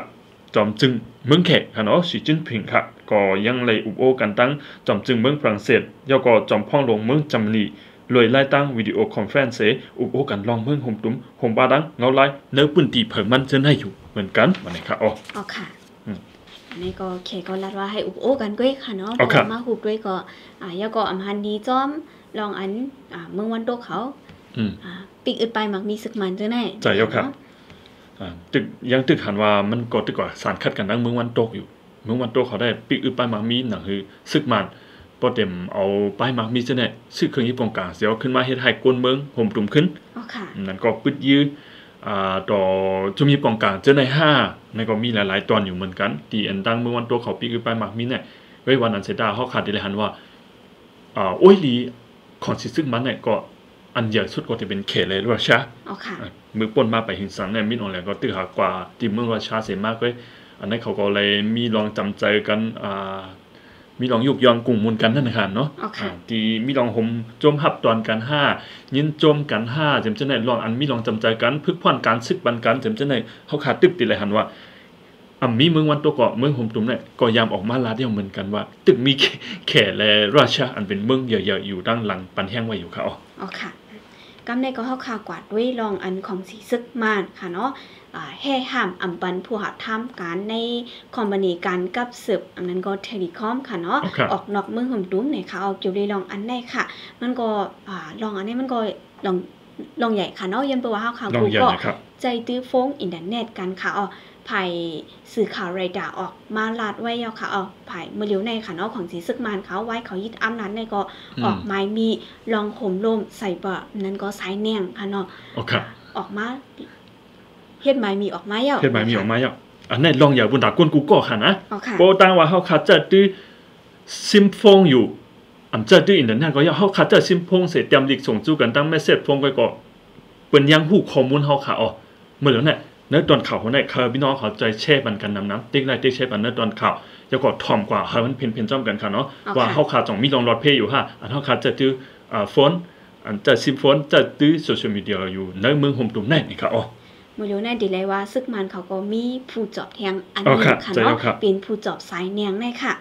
จอมจึงเมืองแขกค่ะเนาะสีจิ้นผิงค่ะก็ยังเลยอุบโอกันตั้งจอมจึงเมืองฝรั่งเศสแล้วก็จอมพ่องลงเมืองจำลีเลยไล่ตั้งวิดีโอคอนเฟรนซ์เสอุบโอกันลองเมืองห่มตุ้มห่มบาดังเงาไล่เนื้อปืนตีเผิงมันเจนให้อยู่ เหมือนกันวันนี้ค่ะอ๋ออ๋อค่ะอืมอันนี้ก็เขก็รัดว่าให้อุปโอกันกุ้ยค่ะเนาะอ๋อครับมาหุบด้วยก็อ่ายาก็อำหันดีจอมลองอันอ่าเมืองวันโตกเขาอืมอ่าปีกอึดไปมักมีสึกมันจังได๋ใจยกครับอ่าตึกยังตึกหันว่ามันก็ตึกว่าสารคัดกันดังเมืองวันโตกอยู่ เมืองวันโตกเขาได้ปีกอึดไปายหมากมีหนังคือซึกมันพอเต็มเอาป้ายหมากมีเจะเนี่ยซึกเครื่องญี่ปุ่นกลางเสียวขึ้นมาเฮ็ดให้กวนเมืองห่มตุ่มขึ้นอ๋อค่ะนั่นก็ปึดยื้ออ่า ต่อจุมยิบกองกลางเจอในห้าในนก็มีหลาย ๆ ตอนอยู่เหมือนกันตีอันตั้งเมื่อวันตัวเขาปีกไปหมักมีเนี่ยเว้ยวันนั้นเสยดาเขาขาดดิเลยหันว่าอ่าโอ้ยลีของสิซึ่งมันเนี่ยก็อันใหญ่สุดก็จะเป็นเขตเลยรัสเซียอ๋อค่ะอะมือป่นมาไปหินสังเนี่ยมินออนแลนด์ก็ตื้อหากว่าที่เมืองรัสเซียเสียมากเลยอันนั้นเขาก็เลยมีลองจำใจกันอ่า มีลองยุกยองกลุ่มมูลกันนั่นนะครับเนาะอ๋อค่ะอ่าที่มีลองหมโจมหับตอนกันห้ายินโจมกันห้าจำจะไหนลองอันมีลองจำใจกันพึกพ่อนการซึกบันกันจำจะไหนเขาขาดตึกติเลยหันว่าอ่ำมีเมืองวันตัวเกาะเมืองหมตุมเนี่ยก็ยามออกมาลาดเดียวเหมือนกันว่า ตึกมีแค่แข่และราชาอันเป็นเมืองใหญ่ๆอยู่ด้านหลังปันแห้งไว้อยู่ค่ะอ๋ออ๋อค่ะกำในก็เฮาข่าวกวาดด้วยลองอันของสีซึกมานค่ะเนาะอ่า แห่ห้ามอำปันผู้หาทำการในคอมพานีการกับสืบอันนั้นก็เทเลคอมค่ะเนาะครับออกนอกเมืองห่มตุ้มเนี่ยค่ะเอาเกี่ยวเลยลองอันได้ค่ะ มันก็อ่าลองอันนี้มันก็ลองลองใหญ่ค่ะเนาะยันเปว่าเฮาข่าวลองกูใหญ่ก็นะครับใจตื้อฟงอินเทอร์เน็ตกันค่ะอ๋อภายสื่อข่าวไรดาออกมาลาดไว้ยาวค่ะอ๋อภายเมื่อเร็วในค่ะเนาะของสีซึกมานเขาไว้เขายึดอำนั้นในก็อืมออกไม้มีลองข่มลมใส่บะนั้นก็สายแนงค่ะเนาะโอเคออกมา เฮ็ดไม้มีออกมาเยาเฮ็ดหมายมีออกมาแล้วอันนั้นลองอย่าบุญตากวนกูก็ค่ะนะอ๋อค่ะโปตั้งว่าเขาคัดเจอตื้อซิมฟงอยู่อันเจอตื้ออินเทอร์เน็ตก็要เขาคัดเจอซิมฟงเสร็จเตรียมลิกส่งจู้กันตั้งเมสเซจฟงไปก็เปิ้นยังฮู้ข้อมูลเฮาค่ะอ๋อเมื่อแล้วเนี่ยเนื้อตอนข่าวคนไหนเคยพี่น้องเขาใจแช่ปันกันนำน้ำติ๊กได้ติ๊กแช่ปันเนื้อตอนข่าวแล้วก็ถ่อมกว่าเฮามันเพ่นเพ่นจ้อมกันค่ะเนาะเอาค่ะว่าเฮาขาจ่องมีลองรอดเพย์อยู่ฮะอันเฮาขาจะตื้ออ่าโฟนอันจะซิมโฟนจะตื้อโซเชียลมีเดียอยู่ในเมืองโฮมตุ่มในนี่ค่ะอ๋อ มือรู้แน่ดีเลยว่า ซึกมันเขาก็มีผู้จอบแทงอันอ๋อนี้ครับค่ะใช่เนาะครับเป็นผู้จอบสายแนงแน่ค่ะ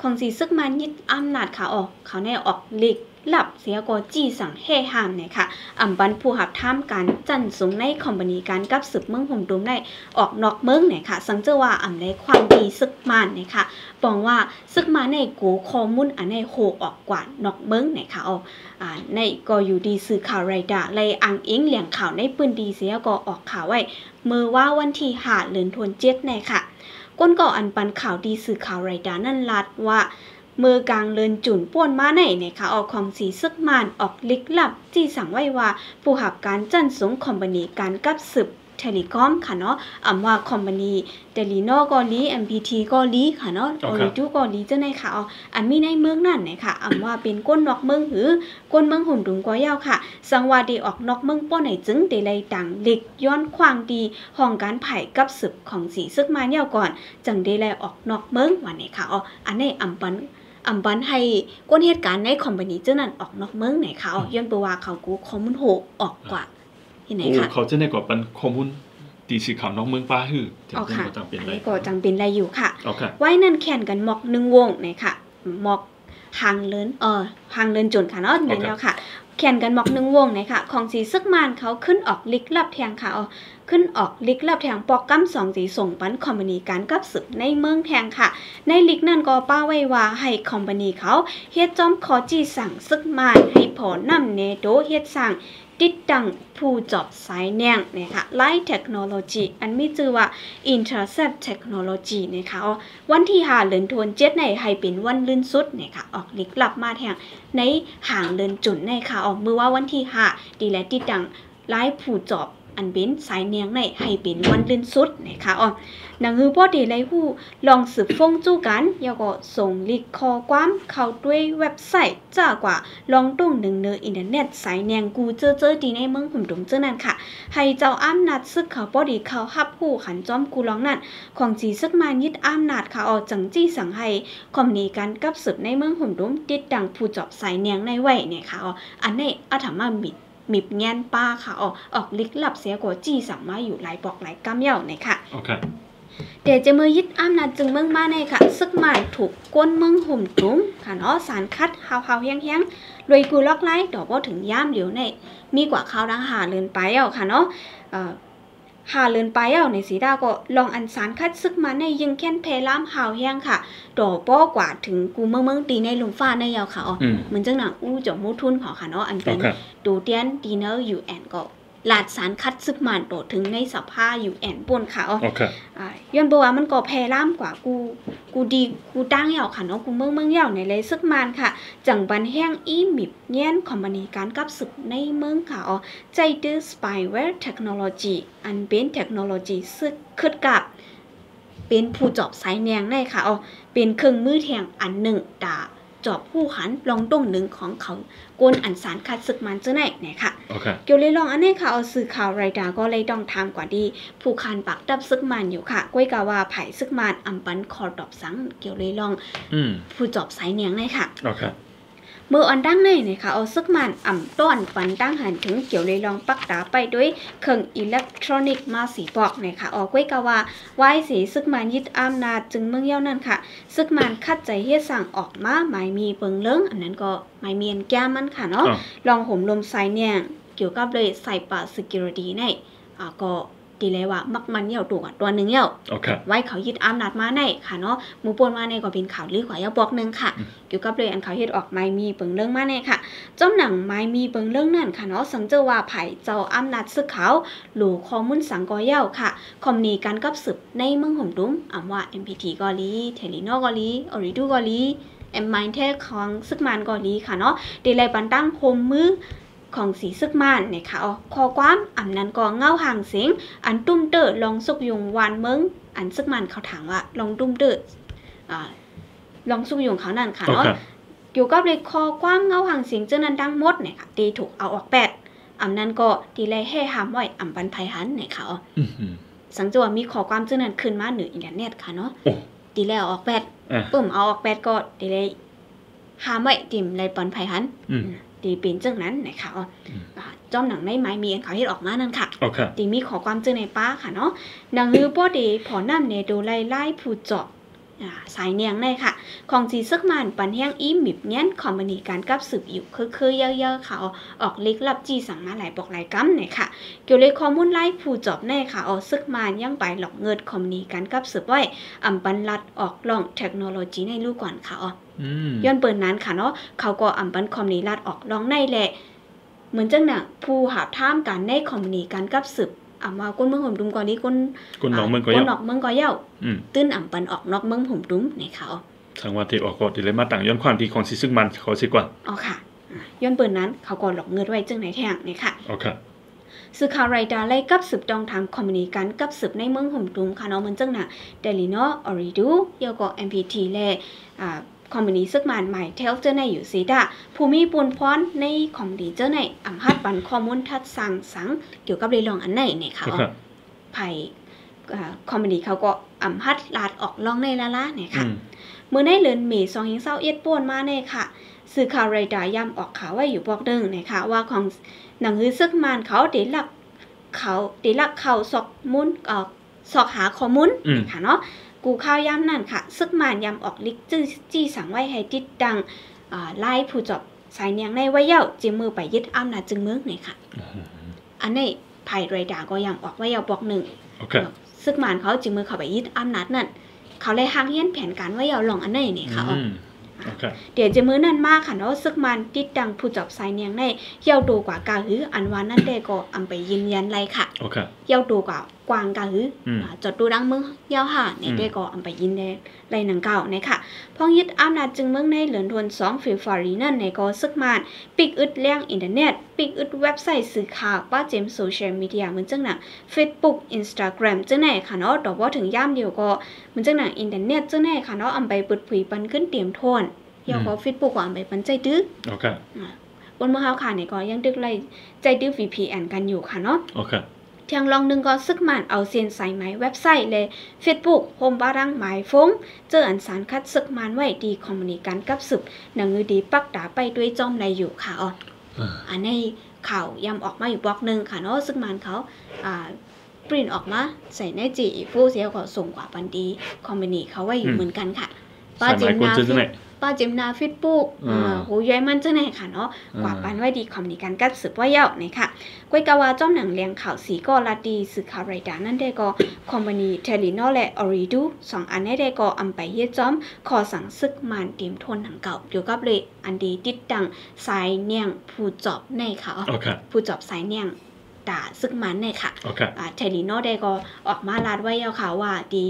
ของสีซึกมันยึดอำนาจค่ะออก เขาแน่ออกเล็ก หลับเสียก็จี้สั่งเฮ่ห้ามเนี่ยค่ะอ่ำบันผู้หับท่ามการจันสูงในคอมพานีการกับสืบเมืองห่มดุมได้ออกนอกเมืองเนี่ยค่ะ สังเจอว่าอ่ำได้ความดีซึกมันเนี่ยค่ะปองว่าซึกมันในกูคอมุนอันในโหออกกว่านอกเมืองเนี่ยค่ะเอาอ่าในก็อยู่ดีสื่อข่าวไรดาเลยอังเอิงเหลี่ยงข่าวในปืนดีเสียก็ออกข่าวไว้เมื่อว่าวันที่หาเลือนทวนเจ็ดในค่ะก้นก่ออันปันข่าวดีสื่อข่าวไรดานั่นลัดว่า มื่อกลางเลือนจุนป่วนมาในเนี่ยค่ะออกของสีซึกมานออกลิกลับที่สั่งไว้ว่าผู้หับการจันสงคอมพานีการกับสืบเทเลคอมค่ะเนาะอ่ำว่าคอมพานีเดลีโนก็ลี MPT ก็ลีค่ะเนาะอ๋โออครับริจูก็ลีเจ้าในค่ะเอาอันมีในเมืองนั่นเนี่ยค่ะอ่ำว่าเป็นก้นนอกเมืองหือก้นเมืองหุ่นดุงก็ยาวค่ะ สังวาดีออกนอกเมืองป้อนไหนจึงเดลัยต่างเล็กย้อนควางดีห้องการไผ่กับสืบของสีซึกมาเนี่ยก่อน จังเดลัยออกนอกเมืองวันนี้ค่ะอ๋ออันนี้อำปัน อำปันให้ก้นเหตุการณ์ในคอมพานีเจ้านั้นออกนอกเมืองไหนค่ะอ๋อย้อนไปว่าเขากูคอมมุนโหออกกว่าที่ไหนโอ้ค่ะเขาจะได้กว่าปันข้อมูลตีสีข่าวน้องเมืองป้าฮือจะอ๋อเป็นค่ะบ่จำเป็นอันไรนี้ก็จังเป็นไรอยู่ค่ะเอาค่ะไว้นั่นแข่นกันหมอกหนึ่งวงไหนค่ะหมอกหางเลินเออหางเลินจนค่ะเนาะนี่แล้วค่ะแข่นกันหมอกหนึ่งวงไหนค่ะ ของสีซึกมานเขาขึ้นออกลิกลับแทงค่ะเอา ขึ้นออกลิกลับแทงปอกกั้มสองสีส่งปันคอมพานีการกับศึกในเมืองแทงค่ะ ในลิกนั่นก็ป้าไว้ว่าให้คอมพานีเขาเฮ็ดจอมขอจีสั่งซึกมานให้พอนำเนโดเฮ็ดสั่งติดตั้งผู้จอบสายแนงนะคะไลท์เทคโนโลยีอันมีชื่อว่า Intercept Technology นะคะวันที่หาเลือนทวนเจ็ดในให้เป็นวันลื่นสุดนะคะออกลิกลับมาแทงในห่างเลือนจุนในค่ะออกมือว่าวันที่หาดีและติดตั้งไลท์ผู้จอบ อันเป็นสายเนียงในให้เป็นวันลื่นสุดนะคะอ๋อหนังฮือพอดีเลยผู้ลองสืบฟงจู้กันแล้วก็ส่งลิกคอความเข้าด้วยเว็บไซต์จ้ากว่าลองตุ้งหนึ่งเนออินเทอร์เน็ตสายแนงกูเจอเจอดีในเมืองหุ่มดุมเจ้านั่นค่ะ ให้เจ้าอ้ำนาจซึกเขาปอดีเขาฮับผู้ขันจอมกูลองนั่นของจีซึกมายึดอ้ำนาจเขาเอจังจี้สังให้คอมนีการกับสืบในเมืองหุ่มดุมติดดังผู้จอบสายแนงในไว้เนี่ยค่ะอาอันในอาถรรมามิด มิบแงนป้าค่ะออกออกลิกลับเสียกว่าจี้สั่งมาอยู่หลายปอกหลายกำเย่าเนี่ยค่ะเอาค่ะเดี๋ยวจะมือยึดอำนาจจึงเมืองมาในค่ะ ซึกหมายถูกก้นเมืองห่มจุ้มค่ะเนาะสารคัดหาวหาวๆแห้งๆรวยกูล็อกไล่ดอกบ่ถึงย่ามเหลียวในมีกว่าข้าวดังหาเลือนไปเอาค่ะเนาะเอ่อ หาเลือนไปเอาในสีดาก็ลองอันสารคัดซึกมาในยิงแค้นเพล้ามหาวแห้งค่ะดอกบ่กว่าถึงกูเมืองเมืองตีในหลุมฟ้าในยาวค่ะอ๋ออืมเหมือนจังหนังอู้จอมูทุนของค่ะเนาะอันเป็เอานค่ะดูเตียนดีเนอร์ยูแอนก็ ลาดสารคัดซึกมันโดดถึงในสภายูแอนป่นค่ะอ๋อเอาค่ะอ่าย้อนบอกว่ามันก็แพร่ล่ามกว่ากู กูดีกูตั้งเหยาวค่ะเนาะกูเมืองเมืองเหยาวในเลยซึกมานค่ะ จังบันแห้งอีมิบแย่นคอมพานีการกับศึกในเมืองค่ะอ๋อใจดื้อ spyware technology อันเป็นเทคโนโลยีซึกขึ้นกับเป็นผู้จอบสายแนงได้ค่ะอ๋อเป็นเครื่องมือแทงอันหนึ่งดา จอบผู้หันลองต้งหนึ่งของเขากวนอันสารคัดศึกมันเจ้าไหนเนี่ยค่ะเอาค่ะเกี่ยวเลยลองอันนี้ค่ะเอาสื่อข่าวไรายดาก็เลยต้องทำกว่าดี ผู้คันปักดับซึกมันอยู่ค่ะก้วยกาว่าไผ่ซึกมันอำปันคอดอบสังเกี่ยวเลยลองอืมผู้จอบสายเนียงเลยค่ะ เอาค่ะเมื่ออันดังในเนี่ยค่ะเอาซึกมันอ่ำต้อนปันตั้งหันถึงเกี่ยวเลยลองปักตาไปด้วยเครื่องอิเล็กทรอนิกส์มาสีปอกเนี่ยค่ะออกก้วยกาว่าไหวายสีซึกมันยึดอำนาจจึงเมืองเย้านั่นค่ะ ซึกมันคัดใจเฮ็ดสั่งออกมาหมายมีเปิงเลิงอันนั้นก็หมายเมียนแก้มมันค่ะเนาะอ๋อลองห่มลมไซเนี่ยเกี่ยวกับเลยไซปาสกิ u r i t y ในอ่าก็ ดีเลยว่ามักมันเหี่ยวตัวตัวหนึ่งเหี่ยวเอาค่ะไว้เขายึดอำนาจมาในค่ะเนาะหมูปนมาในก็เป็นข่าวลือขวายาบอกหนึงค่ะอืมเกี่ยวกับเลยอันเขาเฮ็ดออกไม้มีเปิงเรื่องมาในค่ะจอมหนังไม้มีเปิงเรื่องนั่นค่ะเนาะสังเจอว่าไผ่เจ้าอำนาจซึกเขาหลูข้อมูลสังกอเย้าค่ะคอมนีการกับสืบในเมืองห่มดุ้มอ่ำว่า MPT กอลีเทลิโนกอลีออริดูกอลีแอมไมน์เทของซึกมันกอลีค่ะเนาะดีเลยปันตั้งโฮมมือ ของสีซึกมานเนี่ยค่ะอ๋อคอความอันนั้นก็เงาห่างเสียง อันตุ้มเตอลองสุกยุงวานเมืองอันซึกมันเขาถามว่าลองตุ้มเตออ่าลองสุกยุงเขานั่นค่ะเอาเนาะค่ะเกี่ยวกับเลยคอความเงาห่างเสียงเจ้านั้นดังหมดเนี่ยค่ะตีถูกเอาออกแปดอันนั้นก็ดีเลยให้หามไว้อ่ำปันไพหันเนี่ยค่ะอ๋ออืมอืมสังจวามีขอความจึงนั้นขึ้นมาเหนืออินเทอร์เน็ตค่ะเนาะโอ้ดีแล้วออกแปดอะปุ่มเอาออกแปดก็ดีเลยหาไม่ติ่มเลยปอนไผหัน อืมดีเป็นจังนั้นนะคะอ๋ออมอ่าจอมหนังในไม้มีอันเขาเฮ็ดออกมานั่นค่ะโอเคตีมีขอความจึงในป้าค่ะเนาะหนังฮือป้อดีพอน้ำเนโดไล่ไล่ผู้เจาะอ่าสายเนียงในค่ะ ของจีซึกมันปันแห้งอีหมิบเงี้ยนคอมมานีการกับสืบอยู่คือคือเยอะๆค่ะออกเล็กลับจีสั่งมาหลายบอกหลายกัมเนี่ยค่ะ เกี่ยวเลยข้อมูลไล่ผู้จอบแน่ค่ะออกซึกมันยังไปหลอกเงินคอมมานีการกับสืบไว้อำบันลัดออกล่องเทคโนโลยีในลูกก่อนค่ะอ๋ออืม ย้อนเปิดนั้นค่ะเนาะเขาก็อำบันคอมนีลัดออกลองในแหละ เหมือนจังหนังผู้หาท่ามการในคอมมานีการกับสืบอ่ำว่าก้นเมืองห่มดุมก่อนนี้ก้นคนน้องมันก็ก้ยันงนอกเมืองก็เย้าอืมตื้นอ่ำปันออกนอกเมืองห่มดุมในเขาทางว่าที่ออกก็ดีเลยมาต่างย้อนความที่ของสิซึ่งมันเขาสิกว่าอ๋อค่ะอะย้อนเปิดนั้นเขาก็หลอกเงินไว้จึงในแท่งนี่ค่ะโอเคสื่อข่าวไรายดาไล่กับสืบดองทางคอมมิวนิกันกับสืบในเมืองห่มดุมค่ะเนาะเหมือนจังหนังเดลิโนออริดูเยาก็ MPT และอ่า คอมมิวนิซึกมันใหม่เทลเจอในอยู่ซีดาภูมิปูนพรในคอมดีเจอในอำฮัดปันข้อมูลทัดสั่งสังเกี่ยวกับเรื่องรองอันไหนเนี่ยค่ะโอเคไผ่อ่าคอมมิวนิเขาก็อำฮัดลาดออกลองในละละเนี่ยอืค่ะมเมื่อในเลือนเมษสองหิงเศร้าเอ็ดป่วนมาเนี่ยค่ะสื่อข่าวไรายดาย้ำออกข่าวไว้อยู่บอกเดิงนะคะว่าของหนังฮือซึกมานเขาเดลักเขาเดลักเขาสอกมุนเอ่อสอกหาข้อมูลอืมค่ะเนาะ กูข้าวย้ำนั่นค่ะ ซึกมานย้ำออกลิกจื้อจี้สั่งไว้ให้ติดดังอ่าไล่ผู้จอบสายเนียงในไว้เย้าจิมือไปยึดอำนาจจึงเมืองเนี่ยค่ะ อันนี้ไผ่ไรายดาก็ย้ำออกไว้เย้าบอกหนึ่งโอเคซึกมานเขาจิมือเข้าไปยึดอำนาจนั่น เขาเลยหางเฮียนแผนการไว้เย้าลองอันนี้เนี่ยค่ะอืมโอเคเดี๋ยวจะมื้อนั้นมากค่ะเนาะซึกมันติดดังผู้จอบสายเนียงในเหี่ยวโตกว่ากาหืออันวานนั่นได้ก็อำไปยืนยันไรค่ะโอเคเหี่ยวโตกว่ากวางกาหืออมอ่าจอดดูดังเมืองเหี่ยวห่า ในอืมได้ก็อำไปยินได้ไรหนังเก่าในค่ะพ้องยึดอำนาจจึงเมืองในเหลือนทวน2ฟิลฟารีนั่นในก็ซึกมันปิกอึดเลี้ยงอินเทอร์เน็ตปิกอึดเว็บไซต์สื่อข่าวป้าเจมโซเชียลมีเดียเหมือนจังหนัง Facebook Instagram จังไหนค่ะเนาะดอกว่าถึงย่ามเดียวก็เหมือนจังหนังอินเทอร์เน็ตจังไหนค่ะเนาะอำไปเปิดเผยปันขึ้นเตรียมโทนเหี่ยวก็ Facebook ก็อำไปปันใจดื้อโอเคบนเมืองเฮาค่ะเนี่ยก็ยังดึกไล่ใจดื้อ VPN กันอยู่ค่ะเนาะโอเค ทางลองหนึงก็ซึกมันเอาเซียนใส่ไหมเว็บไซต์เลย Facebook โฮมบารังหมายฟงเจออันสารคัดซึกมันไว้ดีคอมมูนิกันกับสืบหนังือดีปักดาไปด้วยจอมไรอยู่ค่ะอ๋ออ่าอันนี้ข่าวย้ำออกมาอยู่บล็อกหนึ่งค่ะเนาะซึกมันเขาอ่าปริ้นออกมาใส่ในจีฟูเสียก็ส่งกว่าปันดีคอมมูนิเขาไว้อยู่เหมือนกันค่ะสายหมายคนจะไหนป้าเจมนาฟิตปุ๊กอ่าอ่าโหย้อยมันจังไหนค่ะเนาะอะเนาะกว่าปันไว้ดีคอมนิกันกัดสืบว่าเย้านี่ค่ะก้วยกาวาจ้อมหนังเลียงข่าวสีก็ลาดีสื่อข่าวไรดานั่นได้ก็คอมพานีเทลิโนและออริดูสองอันนี้ได้ก็อำไปเฮจ้อมขอสั่งซึกมานเตรียมทนหนังเก่าอยู่กับเลยอันดีติดดังสายเนียงผู้จบในค่ะผู้จบสายเนียง ด่าซึกมันในค่ะโอเคอ่าเทลิโนได้ก็ออกมาลาดไว้แล้วค่ะว่าดี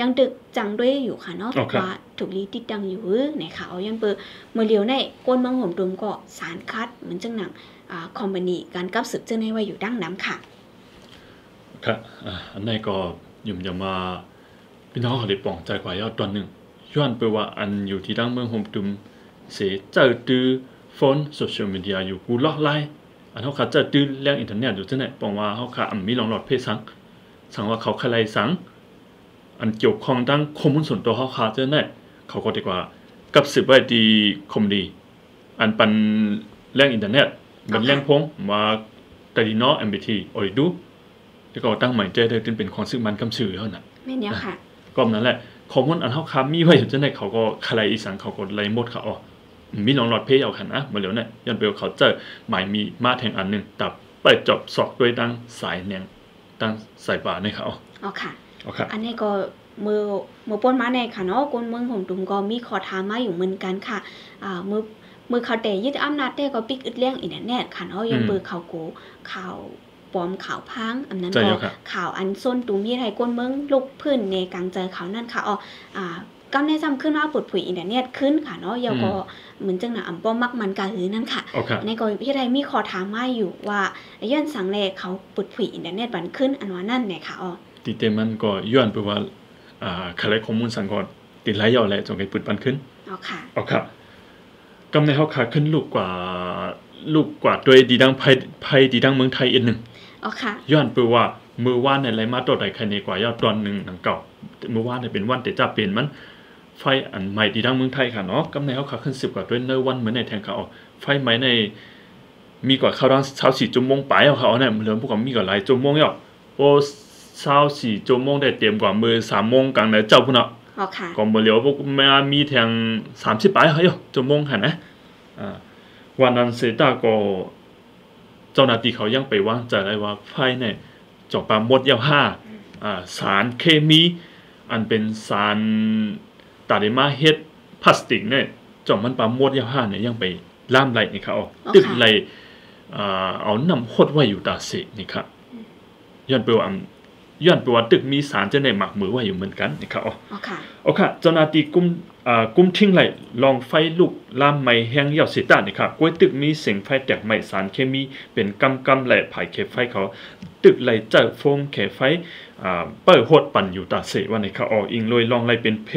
ยังดึกจังด้วยอยู่ค่ะเนาะโอเคว่าถูกลีติดดังอยู่ในข่าวยังเปิดเมื่อเลียวในก้นเมังห่มดุมก็สารคัดเหมือนจังหนังอ่าคอมพานีการกับสืบเจ้าในไว้อยู่ดั้งน้ำค่ะครับอ่าอันนี้ก็ยุ่มจะมาพี่น้องเขาได้ปองใจกว่าย่อตอนหนึ่งย้อนไปว่าอันอยู่ที่ดังเมืองโฮมตุมเสเจอตือโฟนโซเชียลมีเดียอยู่กูล็อกไลน์ อันเขาขาเจอตือแรงอินเทอร์เน็ตอยู่จังไหนปองว่าเขาขาอันมีหลองหลอดเพศสังสังว่าเขาใครสัง อันเกี่ยวข้องดังข้อมูลส่วนตัวเขาขาเจอไหนเขาก็ดีกว่ากับสืบไว้ดีคอมดี อันปันแรงอินเทอร์เน็ตเป็นแรงพงมาแต่ดีเนาะ MBT โอ้ยดูแล้วก็ตั้งใหม่เจได้เป็นเป็นของซึ่งมันกำชื่อเท่านั้นแม่นเนี้ยค่ะก็นั่นแหละข้อมูลอันเฮาคามีไว้อยู่จังได๋เขาก็คลายอีสังเขาก็ไล่หมดเขาอ๋อ มีน้องหลอดเพยเอาคันนะมาเหลียวเนี่ยย้อนไปว่าเขาเจอหมายมีมาแทงอันหนึงตับไปจบสอกด้วยดังสายแนงดังสายบาในเขาอ๋อค่ะโอเคอันนี้ก็มือมือป้นมาในค่ะเนาะก้นเมืองห่มดุมก็มีขอถามมาอยู่เหมือนกันค่ะอ่ามือมือเขาแต่ยึดอำนาจได้ก็ปิกอึดเลี้ยงอินเทอร์เน็ตค่ะเนาะยังเบอร์ข่าวโกข่าวปลอมข่าวพังอันนั้นใจก็เดียวค่ะข่าวอันส้นตูมีไทยก้นเมืองลุกพื้นในกลางใจเขานั่นค่ะอ๋ออ่าก็แนะนำขึ้นว่าปลดผุยอินเทอร์เน็ตขึ้นค่ะเนาะยาก็ เหมือนจังหนะอ่ำป้อมมักมันกะหือนั่นค่ะโอเคในกรณีที่ไทยมีขอถามมาอยู่ว่าย้อนสังเลเขาปลดผุยอินเทอร์เน็ตบันขึ้นอันว่านั่นเนี่ยค่ะอ๋อติเตมันก็ย้อนไปว่าอ่าคลายข้อมูลสังก่อนติหลายยอแหละจนให้ปืดปันขึ้นอ๋อค่ะโอเคกำในเฮาขาขึ้นลูกกว่าลูกกว่าด้วยดีดังไผไผดีดังเมืองไทยอีกหนึงอ๋อค่ะย้อนไปว่ามือว่านในไรมาตัวใดใครในกว่ายอดตอนหนึ่งหนังเก่ามือว่านเนี่ยเป็นวันแต่จะเปลี่ยนมัน ไฟอันใหม่ที่ดังเมืองไทยค่ะเนาะกำในเขาขาขึ้นสิบกว่าด้วยเนอวันเหมือนในแทงเขาออกไฟใหม่ในมีกว่าเขาดังเช้าสี่จุ่มงไปเอาเขาเนี่ยเหลือพวกเขามีกว่าหลายจุ่มงเนี่ยโอ้เช้าสี่จุ่มงได้เตรียมกว่ามือสามโมงกลางเลยเจ้าพุ่นเนาะอ๋อค่ะก็มือเหลียวพวกมามีแทงสามสิบไปเฮ้ยจุ่มงหันนะอ่าวันนั้นเซต้าก็เจ้าหน้าที่เขายังไปวางใจได้ว่าไฟเนี่ยจอกปลาหมดยาวห้าอ่าสารเคมี อันเป็นสาร ตาเดมาเฮ็ดพลาสติกเนี่ยจอกมันปลาหมดยาวห้าเนี่ยยังไปล่ามไหลนี่ครับออกตึกไหลอ่าเอานำโคดไว้อยู่ตาเสนี่ครับย้อนไปว่าอันย้อนไปว่าตึกมีสารจะในหมักมือไว้อยู่เหมือนกันนี่ครับอ๋ออ๋อค่ะโอเคเจ้าหน้าที่กุมอ่ากุมทิ้งไหลลองไฟลุกลามไหม้แห้งเหี่ยวเสียตานี่ครับกล้วยตึกมีเสียงไฟแตกไหม้สารเคมีเป็นกำกำไหลผายเขไฟเขา ตึกไหลเจอโฟมเขไฟอ่าเปิดโหดปั่นอยู่ตาเสวันนี้ครับออกอิงลอยลองไหลเป็นเพ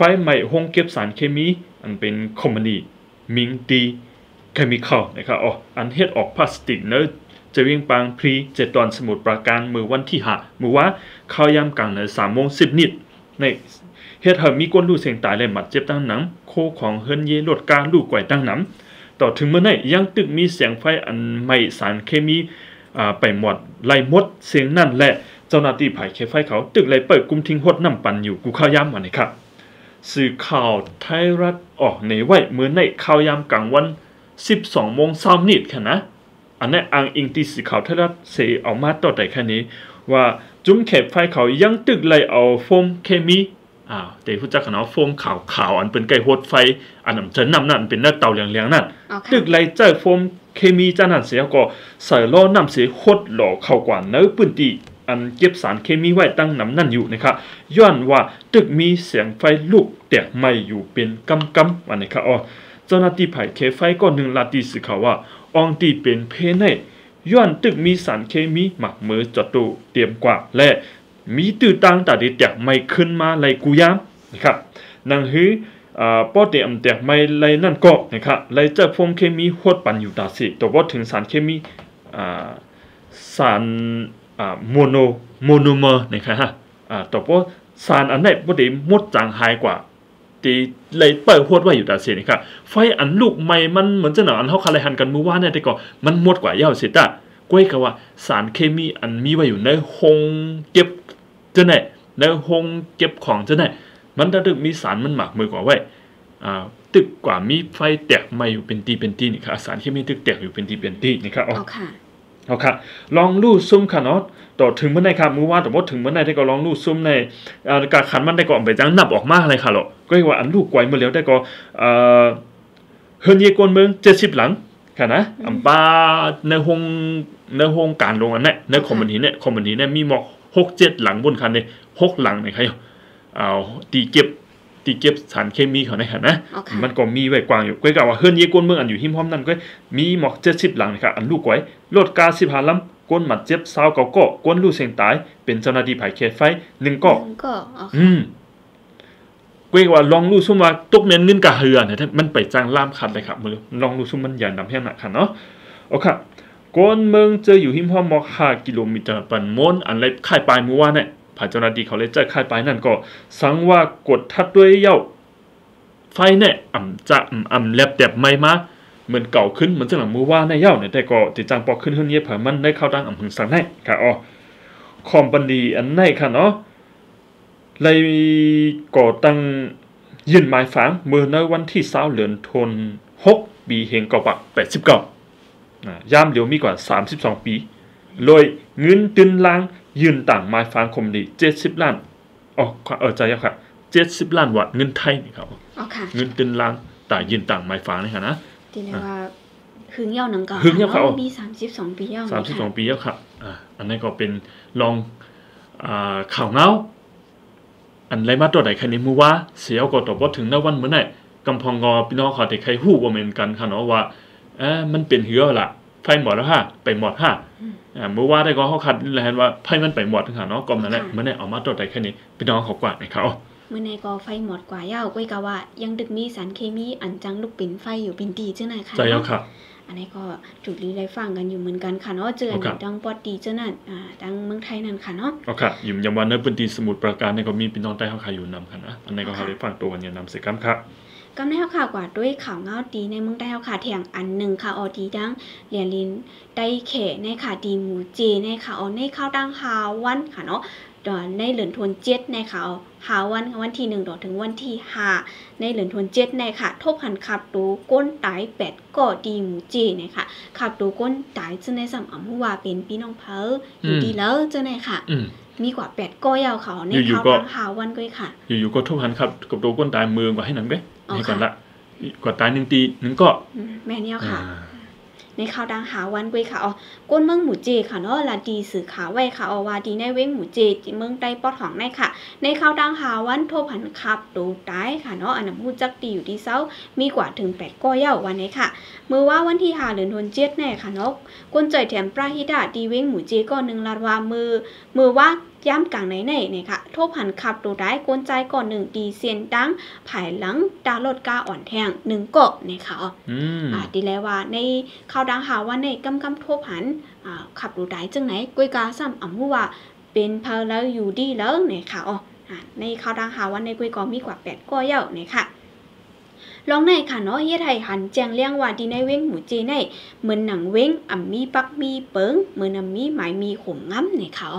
ไฟไหม้ห้องเก็บสารเคมี อันเป็นคอมมานีมิงดีเคมีคอลนะครับอ๋ออันเฮ็ดออกพลาสติกเนอะจะวิ่งปางพรีเจตอนสมุดปราการมือวันที่หามือว่าเข้ายามกลางเนอสามโมงสิบนิดในเฮ็ดให้มีก้นลูกเสียงตายและหมัดเจ็บตั้งหนังโคของเฮิรนเยลดการลูกไก่ตั้งหนังต่อถึงเมื่อไหร่ยังตึกมีเสียงไฟอันไม่สารเคมีอ่าไปหมดไล่หมดเสียงนั่นแหละเจ้าหน้าที่ผ่ายเคไฟเขาตึกเลยเปิดกุมทิ้งหดน้ำปั่นอยู่กูเข้ายามวันนี้ครับ สื่อข่าวไทยรัฐออกในไว้เมื่อในข่าวยามกลางวัน 12โมงสามนิดค่ะนะ อันนี้อ้างอิงที่สื่อข่าวไทยรัฐเสเอามาต่อแต่แค่นี้ ว่าจุ้มเข็บไฟเขายังตึกเลยเอาโฟมเคมีอ่าวแต่ผู้จักขนาดโฟมขาวขาวๆอันเป็นไก่โหดไฟ อันนั้นจะนำนั่นเป็นหน้าเตาเหลียงๆนั่นอ๋อค่ะตึกเลยเจอโฟมเคมีจานั้นเสียก็ใส่ล้อนำเสียโคดหล่อเข้ากว่าเนื้อปืนตี อันเก็บสารเคมีไว้ตั้งน้ำนั่นอยู่นะครับย้อนว่าตึกมีเสียงไฟลุกแตกไม้อยู่เป็นกำกำวันนี้ครับอ๋อเจ้าหน้าที่ผ่ายเคไฟก็หนึ่งลาตีสื่อข่าว่าอองตีเป็นเพเน่ย้อนตึกมีสารเคมีหมักมือจอดตูเตรียมกว่าและมีตื่นตังแต่ดีแตกไม่ขึ้นมาเลยกูยามนะครับนังฮืออ่าป้อเตอำแตกไม่ไรนั่นก็นะครับไรเจอโฟมเคมีโคตรปันอยู่ตาสิตัวว่าถึงสารเคมีอ่าสารอ่า โมโนโมโนเมอร์นะครับฮะอ่าตัวว่าสารอันไหนบ่ได้มดจางหายกว่าตีเลยเปิดโคตรไว้อยู่ตาสินะครับไฟอันลูกใหม่มันเหมือนจะหนาอันเฮาคาเลยหันกันเมื่อวานเนี่ยแต่ก็มันมดกว่าเย้าเสิตาก้วยกับว่าสารเคมีอันมีไว้อยู่ในห้องเก็บจะไหนในห้องเก็บของจะไหนมันถ้าตึกมีสารมันหมักมือกว่าไว้อ่าตึกกว่ามีไฟแตกมาอยู่เป็นตีเป็นตีนี่ครับสารที่มีตึกแตกอยู่เป็นตีเป็นตีนี่ครับอ๋อค่ะ เอาครับลองลู่ซุ่มค่ะเนาะต่อถึงเมื่อไหร่ครับมือว่าแต่ว่าถึงเมื่อไหร่ได้ก็ลองลู่ซุ่มในอ่าการขันมันได้ก็เอาไปจังนับออกมาอะไรค่ะหรอกก็เรียกว่าอันลูกไกวเมื่อแล้วได้ก็เอ่อเฮือนเยกวนเมือง70หลังค่ะนะอันป้าในห้องในห้องการลงอันเนี้ยในคอมมูนิเนี่ยคอมมูนิเนี่ยมีหมอก6 7หลังบนคันเนี่ย6หลังเนี่ยครับเอาตีเก็บ ตีเก็บสารเคมีเขาในค่ะนะอ๋อค่ะมันก็มีไว้กว้างอยู่ก็กล่าวว่าเฮือนเยกวนเมืองอันอยู่หิมพร้อมนั่นก็มีหมอก70หลังนะครับอันลูกไว้รถกา15ลำก้นหมัดเจ็บ20เก้าก็ก้นลูกเสียงตาย เป็นเจ้าหน้าที่ภายเขตไฟ1ก็หนึ่งก็อ๋อค่ะอืมก็เรียกว่าลองรู้ซุ่มว่าตกเมนเงินกะเฮือเนี่ยมันไปจ้างล่ามคันเลยครับมือลองรู้ซุ่มมันอย่านำแห้งหนักคันเนาะโอเคก้นเมืองเจออยู่หิมพร้อมหมอก5กิโลเมตรปันมนอันไรค่ายปลายมือว่าเนี่ย ผ่านเจ้าหน้าที่เขาเลยเจอค่ายปนั่นก็ สังว่ากดทัดด้วยเย้าไฟเนี่ยอ่ำจะอ่ำอ่ำแลบแดบไม่มาเหมือนเก่าขึ้นเหมือนจังหลังมือว่าในเย้าเนี่ยแต่ก็ติดจังปอกขึ้นขึ้นเยียบเผมันได้เข้าดังอ่ำหึงสังให้ค่ะอ๋อคอมบันดีอันไหนค่ะเนาะเลยก่อตั้งยื่นหมายฝังเมื่อในวันที่เสาเหลือนทนหกปีเฮงเก่าปะแปดสิบเก้ายามเหลียวมีกว่าสามสิบสองปีโดยเงินตึนลาง ยืนต่างหมายฝังคอมบันดีเจ็ดสิบล้านอ๋อเออใจแล้วครับเจ็ดสิบล้านวัตเงินไทยนี่ครับอ๋อค่ะเงินตึนลางแต่ยืนต่างไม้ฟ้านี่ค่ะนะทีนี้ว่าหึงเย่าหนังเก่าหึงเย่าเขานะมีสามสิบสองปีเย่าสามสิบสองปีแล้วครับอ่าอันนี้ก็เป็นลองอ่าข่าวเงาอันไรมาตัวไหนใครในมือว่าเสียวก็ตอบว่าถึงในวันเมื่อไหร่กำพองงอพี่น้องเขาแต่ใครหู้ว่าเหมือนกันค่ะเนาะว่าเออมันเป็นเหือละ ไฟหมดแล้วฮะไปหมดฮะอ่าเมื่อว่าได้ก็เขาคัดแล้วเห็นว่าไฟมันไปหมดค่ะเนาะก็นั่นแหละเมื่อไหร่เอามาตัวไหนแค่นี้พี่น้องเขากวาดให้เขาเมื่อในก็ไฟหมดกว่าเย่าก้อยกะว่า ยังดึกมีสารเคมีอันจังลูกปิ่นไฟอยู่ปิ่นตีจังไหนค่ะใจแล้วครับอันนี้ก็จุดลีได้ฟังกันอยู่เหมือนกันค่ะเนาะเจออันดังปอดดีเจ้านั่นอ่าดังเมืองไทยนั่นค่ะเนาะอ๋อค่ะอยู่ยามวันในพื้นที่สมุทรปราการเนี่ยก็มีพี่น้องใต้เฮาค่ะอยู่นำค่ะนะอันนี้ก็เฮาได้ฟังตัวกันอย่างนำสิครับค่ะ กำในเฮาค่ะกว่าด้วยข่าวเงาดีในเมืองใต้เฮาค่ะแถงอันหนึ่งค่ะออดีดังเรียนลินได้เขในค่ะดีหมูเจในค่ะออในข้าวดังฮาวันค่ะเนาะดอนในเหลือนทวนเจ็ดในค่ะเอาฮาวันวันที่หนึ่งดอถึงวันที่ห้าในเหลือนทวนเจ็ดในค่ะทบหันขับดูก้นตายแปดก็ดีหมูเจในค่ะขับดูก้นตายจึงในสัมอำว่าเป็นพี่น้องเพออยู่ดีแล้วเจ้าในค่ะอืมมีกว่าแปดก็ยาวเขาในอยู่ๆข้าวก็ดังฮาวันก็ค่ะ อยู่ๆก็ทุกหันครับกับตัวก้นตายมือกว่าให้หนังเด้ อ๋อให้ก่อนค่ะละกว่าตายหนึ่งตีหนึ่งก็อืมแม่เนี่ยค่ะอ่าในข่าวดังหาวันกวยค่ะอ๋อก้นเมืองหมูเจค่ะเนาะลาดีสื่อข่าวไว้ค่ะอ๋อว่าดีในเว้งหมูเจจิเมืองใต้ปอดของในค่ะ ในข่าวดังหาวันโทรผันขับดูตายค่ะเนาะอันนั้นฮู้จักดีอยู่ที่เซามีกว่าถึง8ก้อยเย้าวันนี้ค่ะมือว่าวันที่5เดือนธันวาคมแน่ค่ะเนาะก้นจ่อยแถมปราฮิดาดีเว้งหมูเจก็หนึ่งลาดว่ามือมือว่า ย่ำกลางไหนไหนเนี่ยค่ะโทรผันขับดูได้กวนใจก่อนหนึ่งดีเซียนดังภายหลังดาวรถกาอ่อนแทงหนึ่งเกาะเนี่ยค่ะอ๋ออืมอ่าดีแล้วว่าในข่าวดังหาว่าในกำกำทั่วผันอ่าขับดูได้จังไหนกวยกาซ้ำอ่ำหัวว่าเป็นเพอแล้วอยู่ดีแล้วเนี่ยค่ะอ๋ออ่าในข่าวดังหาว่าในกวยกอมีกว่าแปดก้อยเย้าเนี่ยค่ะลองในค่ะเนาะเฮ็ดให้หันแจงเลี้ยงว่าดีในเว้งหมูเจในเหมือนหนังเว้งอ่ำมีปักมีเปิงเหมือนอ่ำมีหมายมีขมง้ำเนี่ยค่ะ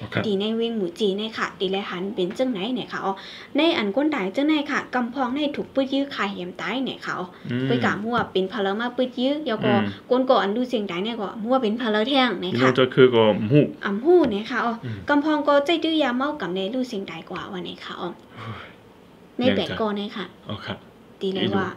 อ๋ออ๋อค่ะดีในเวงหมูจีในค่ะดีและหันเป็นจังไหนเนี่ยค่ะอ๋อในอันก้นตายจังไหนค่ะกำพองในถูกปื้ดยื้อขายเหี่ยมตายเนี่ยค่ะอ๋ออืมไปกะมัวเป็นพะเลมาปื้ดยื้อยาวก็อืมก้นก็อันดูเสียงตายเนี่ยก็มัวเป็นพะเลแท่งเนี่ยพี่น้อค่ะงจะคือก็หมู่อ่ำหู้เนี่ยค่ะอ๋ออมกำพองก็ใจดื้อยาเมากับในดูเสียงตายกว่าวันนี้ค่ะอ๋อในยังแปดจะกอเนี่ยค่ะอ๋อค่ะดีเลยอีหลูว่า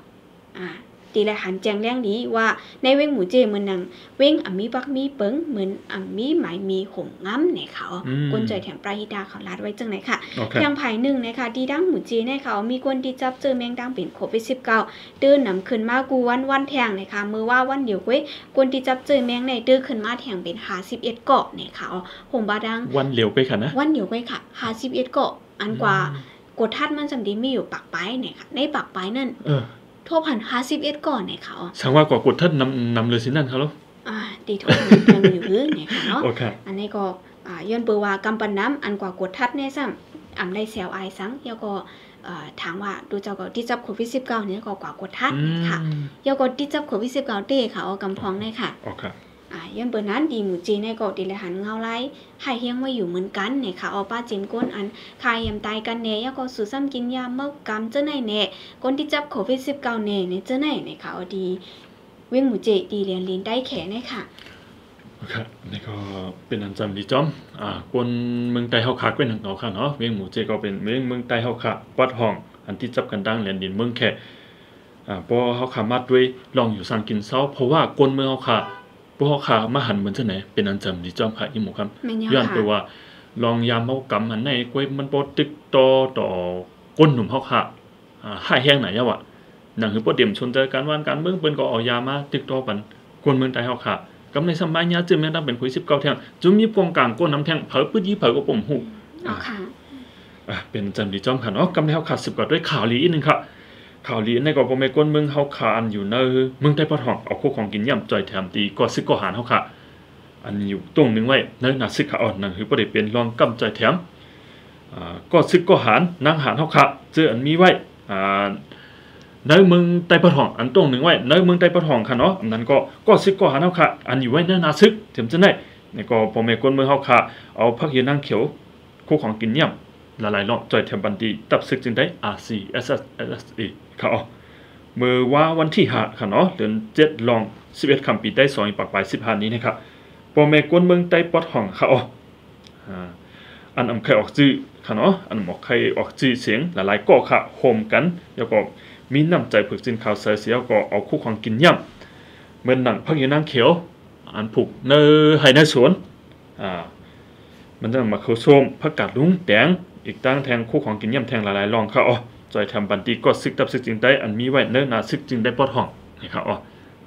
อ่า ดีเลยหันแจงเลี้ยงดีว่าในเว้งหมูเจเหมือนนังเว้งอ่ำมีปักมีเปิงเหมือนอ่ำมีหมายมีหงง้ำเนี่ยค่ะอ๋ออมก้นใจแถมปลาฮิดาเขาลาดไว้จังไหนค่ะอ๋อค่ะอย่างภายหนึ่งนะคะดีดังหมูจีในเขามีคนที่จับเจอแมงดังเป็นโควิด19เดินนำขึ้นมากูวันวันแทงนะคะมือว่าวันเดียวเว้ยคนที่จับเจอแมงในเดินขึ้นมาแทงเป็น51เกาะเนี่ยค่ะอ๋อผมบาดังวันเหลียวไปค่ะนะวันเดียวเว้ยค่ะ51เกาะอันกว่ากดทัดมันจำดีมีอยู่ปากปลายเนี่ยค่ะในปากปลายนั่ นเออทั่วพัน51เกาะเนี่ยค่ะอ๋อสังว่ากว่ากดท่านนำนำเลยสินั่นครับลูกอ่าดีทั่วพันยังอยู่หรือเนี่ยค่ะเนาะโอเคอันนี้ก็อ่าย้อนเปอว่ากำปันน้ำอันกว่ากดทัดแน่ซ้ำอ่ำได้เซลไอายสังแล้วก็เอ่อถามว่าดูเจ้าก็ที่จับโควิด19เนี่ยก็กว่ากดทัดอืมค่ะแล้วก็ที่จับโควิด19เต้ค่ะเอากำพองได้ค่ะโอเค อ่าย้อนเปิดนั้นดีหมูจีในเก็ดีเลหันเงาไล่ให้เฮียงไว้อยู่เหมือนกันเนี่ยค่ะเอาป้าจิมก้นอันคายยำตายกันเน่แล้วก็สู่ซ้ำกินยาเมื่อกำเจ้าไหนเน่คนที่จับโควิด19เน่เนี่ยเจ้าไหนเนี่ยค่ะเอดีเว้งหมูเจดีเรียนลินได้แขนเนี่ยค่ะโอเคนี่ก็เป็นอันจำดีจอมอ่าคนเมืองใต้เฮาคักเป็นหนังเนาค่ะเนาะเวียงหมูเจก็เป็นเวียงเมืองใต้เฮาคักวัดห้องอันที่จับกันดังแหลนดินเมืองแค่อ่าพอเฮาขามาด้วยลองอยู่สังกินเซาเพราะว่าคนเมืองเฮาค่ะ พวกเฮาขามาหันเหมือนจังไหนเป็นอันจำดีจอมค่ะอีหมูครับแม่นยย้อนค่ะไปว่า ลองยามเฮากำหันในกล้วยมันบ่ติดต่อต่อก้นหนุ่มเฮาค่ะอ่าหายแห้งไหนอะวะนั่นคือบ่เตรียมชนเจอการวานการเมืองเปิ้นก็เอายามาติดต่อปันคนเมืองใต้เฮาค่ะกำในสมัยยาจึงแม่นดังเป็นคุย19แท่งจึงมีปองกลางก้นน้ำแท่งเผอปื้ดยี่เผอก็ผมฮู้เอาค่ะอะเป็นจันดีจอมค่ะเนาะกำในเฮาขาด10กว่าด้วยข่าวลีอีกนึงค่ะ ข่าวลีในก็บ่แม่ก้นเมืองเฮาขาอันอยู่ในเมืองใต้ปะทองเอาคู่ของกินย่ํจ่อยแถมตีก็ซึกก็หารเฮาค่ะอันอยู่ตรงหนึงไว้ในหนาซึกขาอ่อนนั่นคือบ่ได้เป็นรองกำจ่อยแถมอ่าก็ซึกก็หารนางหารเฮาค่ะเจออันมีไว้อ่าในเมืองไต้ปะทองอันตรงหนึ่งไว้ในเมืองไต้ปะทองค่ะเนาะอันนั้นก็ก็ซึกก็หารเฮาค่ะอันอยู่ไว้ในหนาซึกเต็มจะได้นี่ก็พ่อแม่คนเมืองเฮาค่ะเอาผักเหียนางเขียวคู่ของกินย่ำหลายๆรอบจ่อยแถมบันดีตับซึกจึงได้ RCSSE ค่ะอ๋อเมื่อว่าวันที่5ค่ะเนาะเดือน7ลอง11คำปีได้2ปากปลาย15นี้นะครับพ่อแม่คนเมืองไต้ปะทองค่ะอ๋ออ่าอันอำใครออกจื้อค่ะเนาะอันออกใครออกจื้อเสียงหลายๆก็ค่ะโฮมกันแล้วก็มีน้ำใจฝึกจินข่าวใส่เสียก็เอาคู่ของกินย่ำเหมือนหนังพักอยู่นางเขียว อันผูกในไห้ในสวนอ่ามันจะมาเขาส้มผักกาดลุงแดงอีกตั้งแทงคู่ของกินย่ำแทงหลายๆรองค่ะอ๋อ จอยทำบันตีก็ซึกตับซึกจึงได้อันมีไว้เนื้อนาซึกจึงได้ปอดห้องนี่ค่ะอ๋อ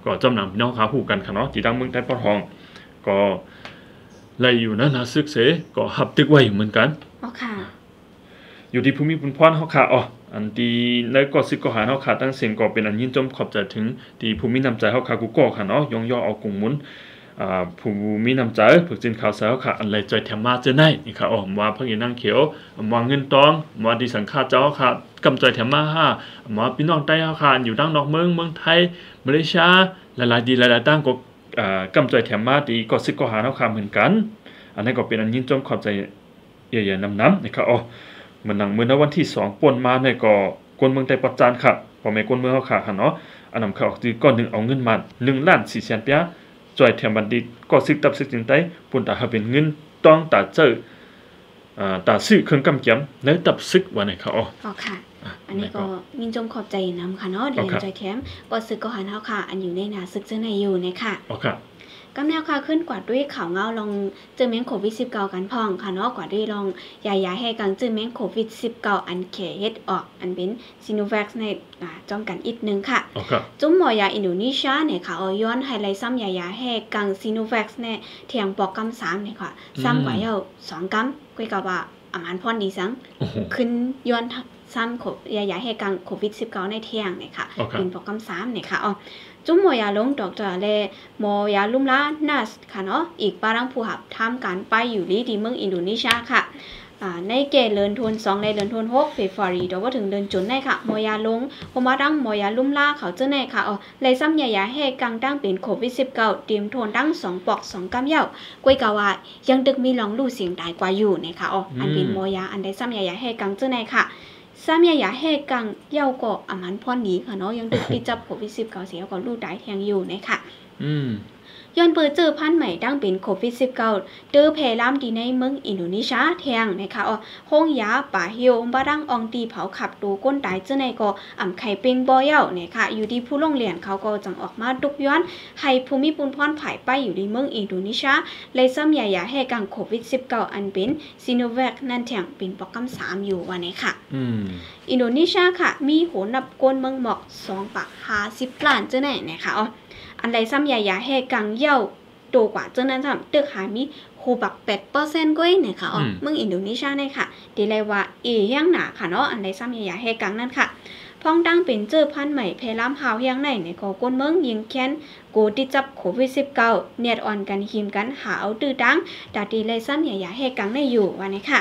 ก็จำนำพี่น้องขาหูกันค่ะเนาะที่ดังเมืองได้ปอดห้อง ก็ไล่อยู่นะนาซึกเสก็หับตึกไว้อยู่เหมือนกันเอาค่ะอยู่ที่ภูมิบุญพรเฮาค่ะอ๋ออันที่ในก็สิก็หาเฮาขาตั้งเสียงก็เป็นอันยินจมขอบใจถึงที่ผู้มีน้ำใจเฮาขากูก็ค่ะเนาะยองย่อเอากุงมุน ผู้มีน้ำใจฝึกจินข่าวสารค่ะอันไรใจแถมมาเจอได้นี่ค่ะอ๋อมาพักอีนั่งเขียวมาเงินตองมาดีสังฆาเจ้าค่ะกำใจแถมมาห้ามาพี่น้องใต้เฮาค่ะอยู่ดังนอกเมืองเมืองไทยมาเลเซียหลายๆดีหลายๆตั้งก็กำใจแถมมาดีก็สิก็หาเฮาค่ะเหมือนกัน อันนั้ก็เป็นอันยินจมขอบใจใหญ่ๆน้ำๆนะครับอ๋อมันหนังเมื่อวันที่2ป่นมาเนี่ยก็กวนเมืองไต้ปัจจานค่ะพอแม่กวนเมืองเฮาค่ะเนาะอันนำเขาคือก้อนหนึ่งเอาเงินมา1ล้าน4แสนเปีย จอยแถมบันดิตก็ซึกตับซึกจิงไต้ปุ่นตาหาเป็นเงินต้องตาเจออ่าตาซื้อเครื่องกำเกียมแล้วตับซึกว่าไหนเขาอ๋ออ๋อค่ะอะอันนี้ก็ยินจมขอบใจนำค่ะเนาะเรียนครับใจแถมก็ซึกก็หันเฮาค่ะ อันอยู่ในหนาซึกเจอในอยู่เนยค่ะอ๋อค่ะ กำแนวค่ะขึ้นกว่าด้วยข่าวเงาลองเจอแมงโควิด19กันพ่องค่ะเนาะกว่าด้วยลองยายาให้กังเจอแมงโควิด19อันเขเฮ็ดออกอันเป็นซิโนแวคในอ่าจ้องกันอีกหนึงค่ะอ๋อค่ะ จุ้มหมอยาอินโดนีเซียเนี่ยค่ะเอาย้อนไฮไลท์ซ้ำยายาให้กังซีโนแวคเนี่ยเทียงปอกกำสามเนี่ยค่ะอืมซ้ำกว่าเยาสองกำก้อยกับว่าอาหารพรดีสังโอ้โหขึ้นย้อนซ้ำโคยายาให้กังโควิด19ในเทียงเนี่ยค่ะอ๋อค่ะเป็นปอกกำสามเนี่ยค่ะอ๋อ จุ้มมอยาลงดอกจาเลมอยาลุ่มละนัสค่ะเนาะอีกปารังผู้หับทำการไปอยู่ลีดีเมืองอินโดนีเซียค่ะในเกณฑ์เลินทุน2ในเลินทุน6เฟฟอรีเดี๋ยวว่าถึงเดินจุนได้ค่ะมอยาลงพอมาดังมอยาลุ่มล่าเขาเจ้าในค่ะอ๋อเลยซ้ำใหญ่ๆให้กังตั้งเป็นโควิด19เตรียมทนดัง2ปอก2กำเย้ากวยกะว่ายังดึกมีลองลู่เสียงตายกว่าอยู่นะคะอ๋ออันเป็นมอยาอันใดซ้ำใหญ่ๆให้กังเจ้าในค่ะ ซ้ำใหญ่ๆให้กังเย่าก็อามันพรหนีค่ะเนาะยังดึกที่จับโควิดสิบเก้าเสียก็ลู่ตายแทงอยู่นะคะอืม ย้อนเปิดเจอพันธุ์ใหม่ดังเป็นโควิด 19เตอเพลามดีในเมืองอินโดนีเซียแทงนะคะอ๋อห้องยาป่าเฮียวบาดังอองตีเผาขับตูก้นตายเจ้าในก็อ่ำไข่เป็งบ่อเย้าเนี่ยค่ะอยู่ที่ผู้โรงเรียนเขาก็จังออกมาดุกย้อนให้ภูมิปุนพรผายไปอยู่ในเมืองอินโดนีเซียเลยซ้ำใหญ่ๆให้กังโควิด 19 อันเป็นซีโนแวคนั่นแทงเป็นโปรแกรม3อยู่วันนี้ค่ะอืมอินโดนีเซียค่ะ มีโหนับกวนเมืองหมอก2ปาก50ล้านเจ้าไหนนะคะอ๋อ อันใดซ้ำใหญ่ๆให้กังเย้าโตกว่าเจ้านั้นซ้ำตึกหามีโคบัก8%ก้อยเนี่ยค่ะอ๋ออมเมืองอินโดนีเซียเนี่ยค่ะดีเลยว่าเอเฮียงหนาค่ะเนาะอันใดซ้ำใหญ่ๆให้กังนั่นค่ะพ้องตั้งเป็นเจอพันธุ์ใหม่เพลามหาวเฮียงในเนี่ยก็กวนเมืองยิงแค้นโกที่จับโควิด19เนียดอ่อนกันหิมกันหาเอาตื้อดังดาดีเลยซ้ำใหญ่ๆให้กังในอยู่วันนี้ค่ะ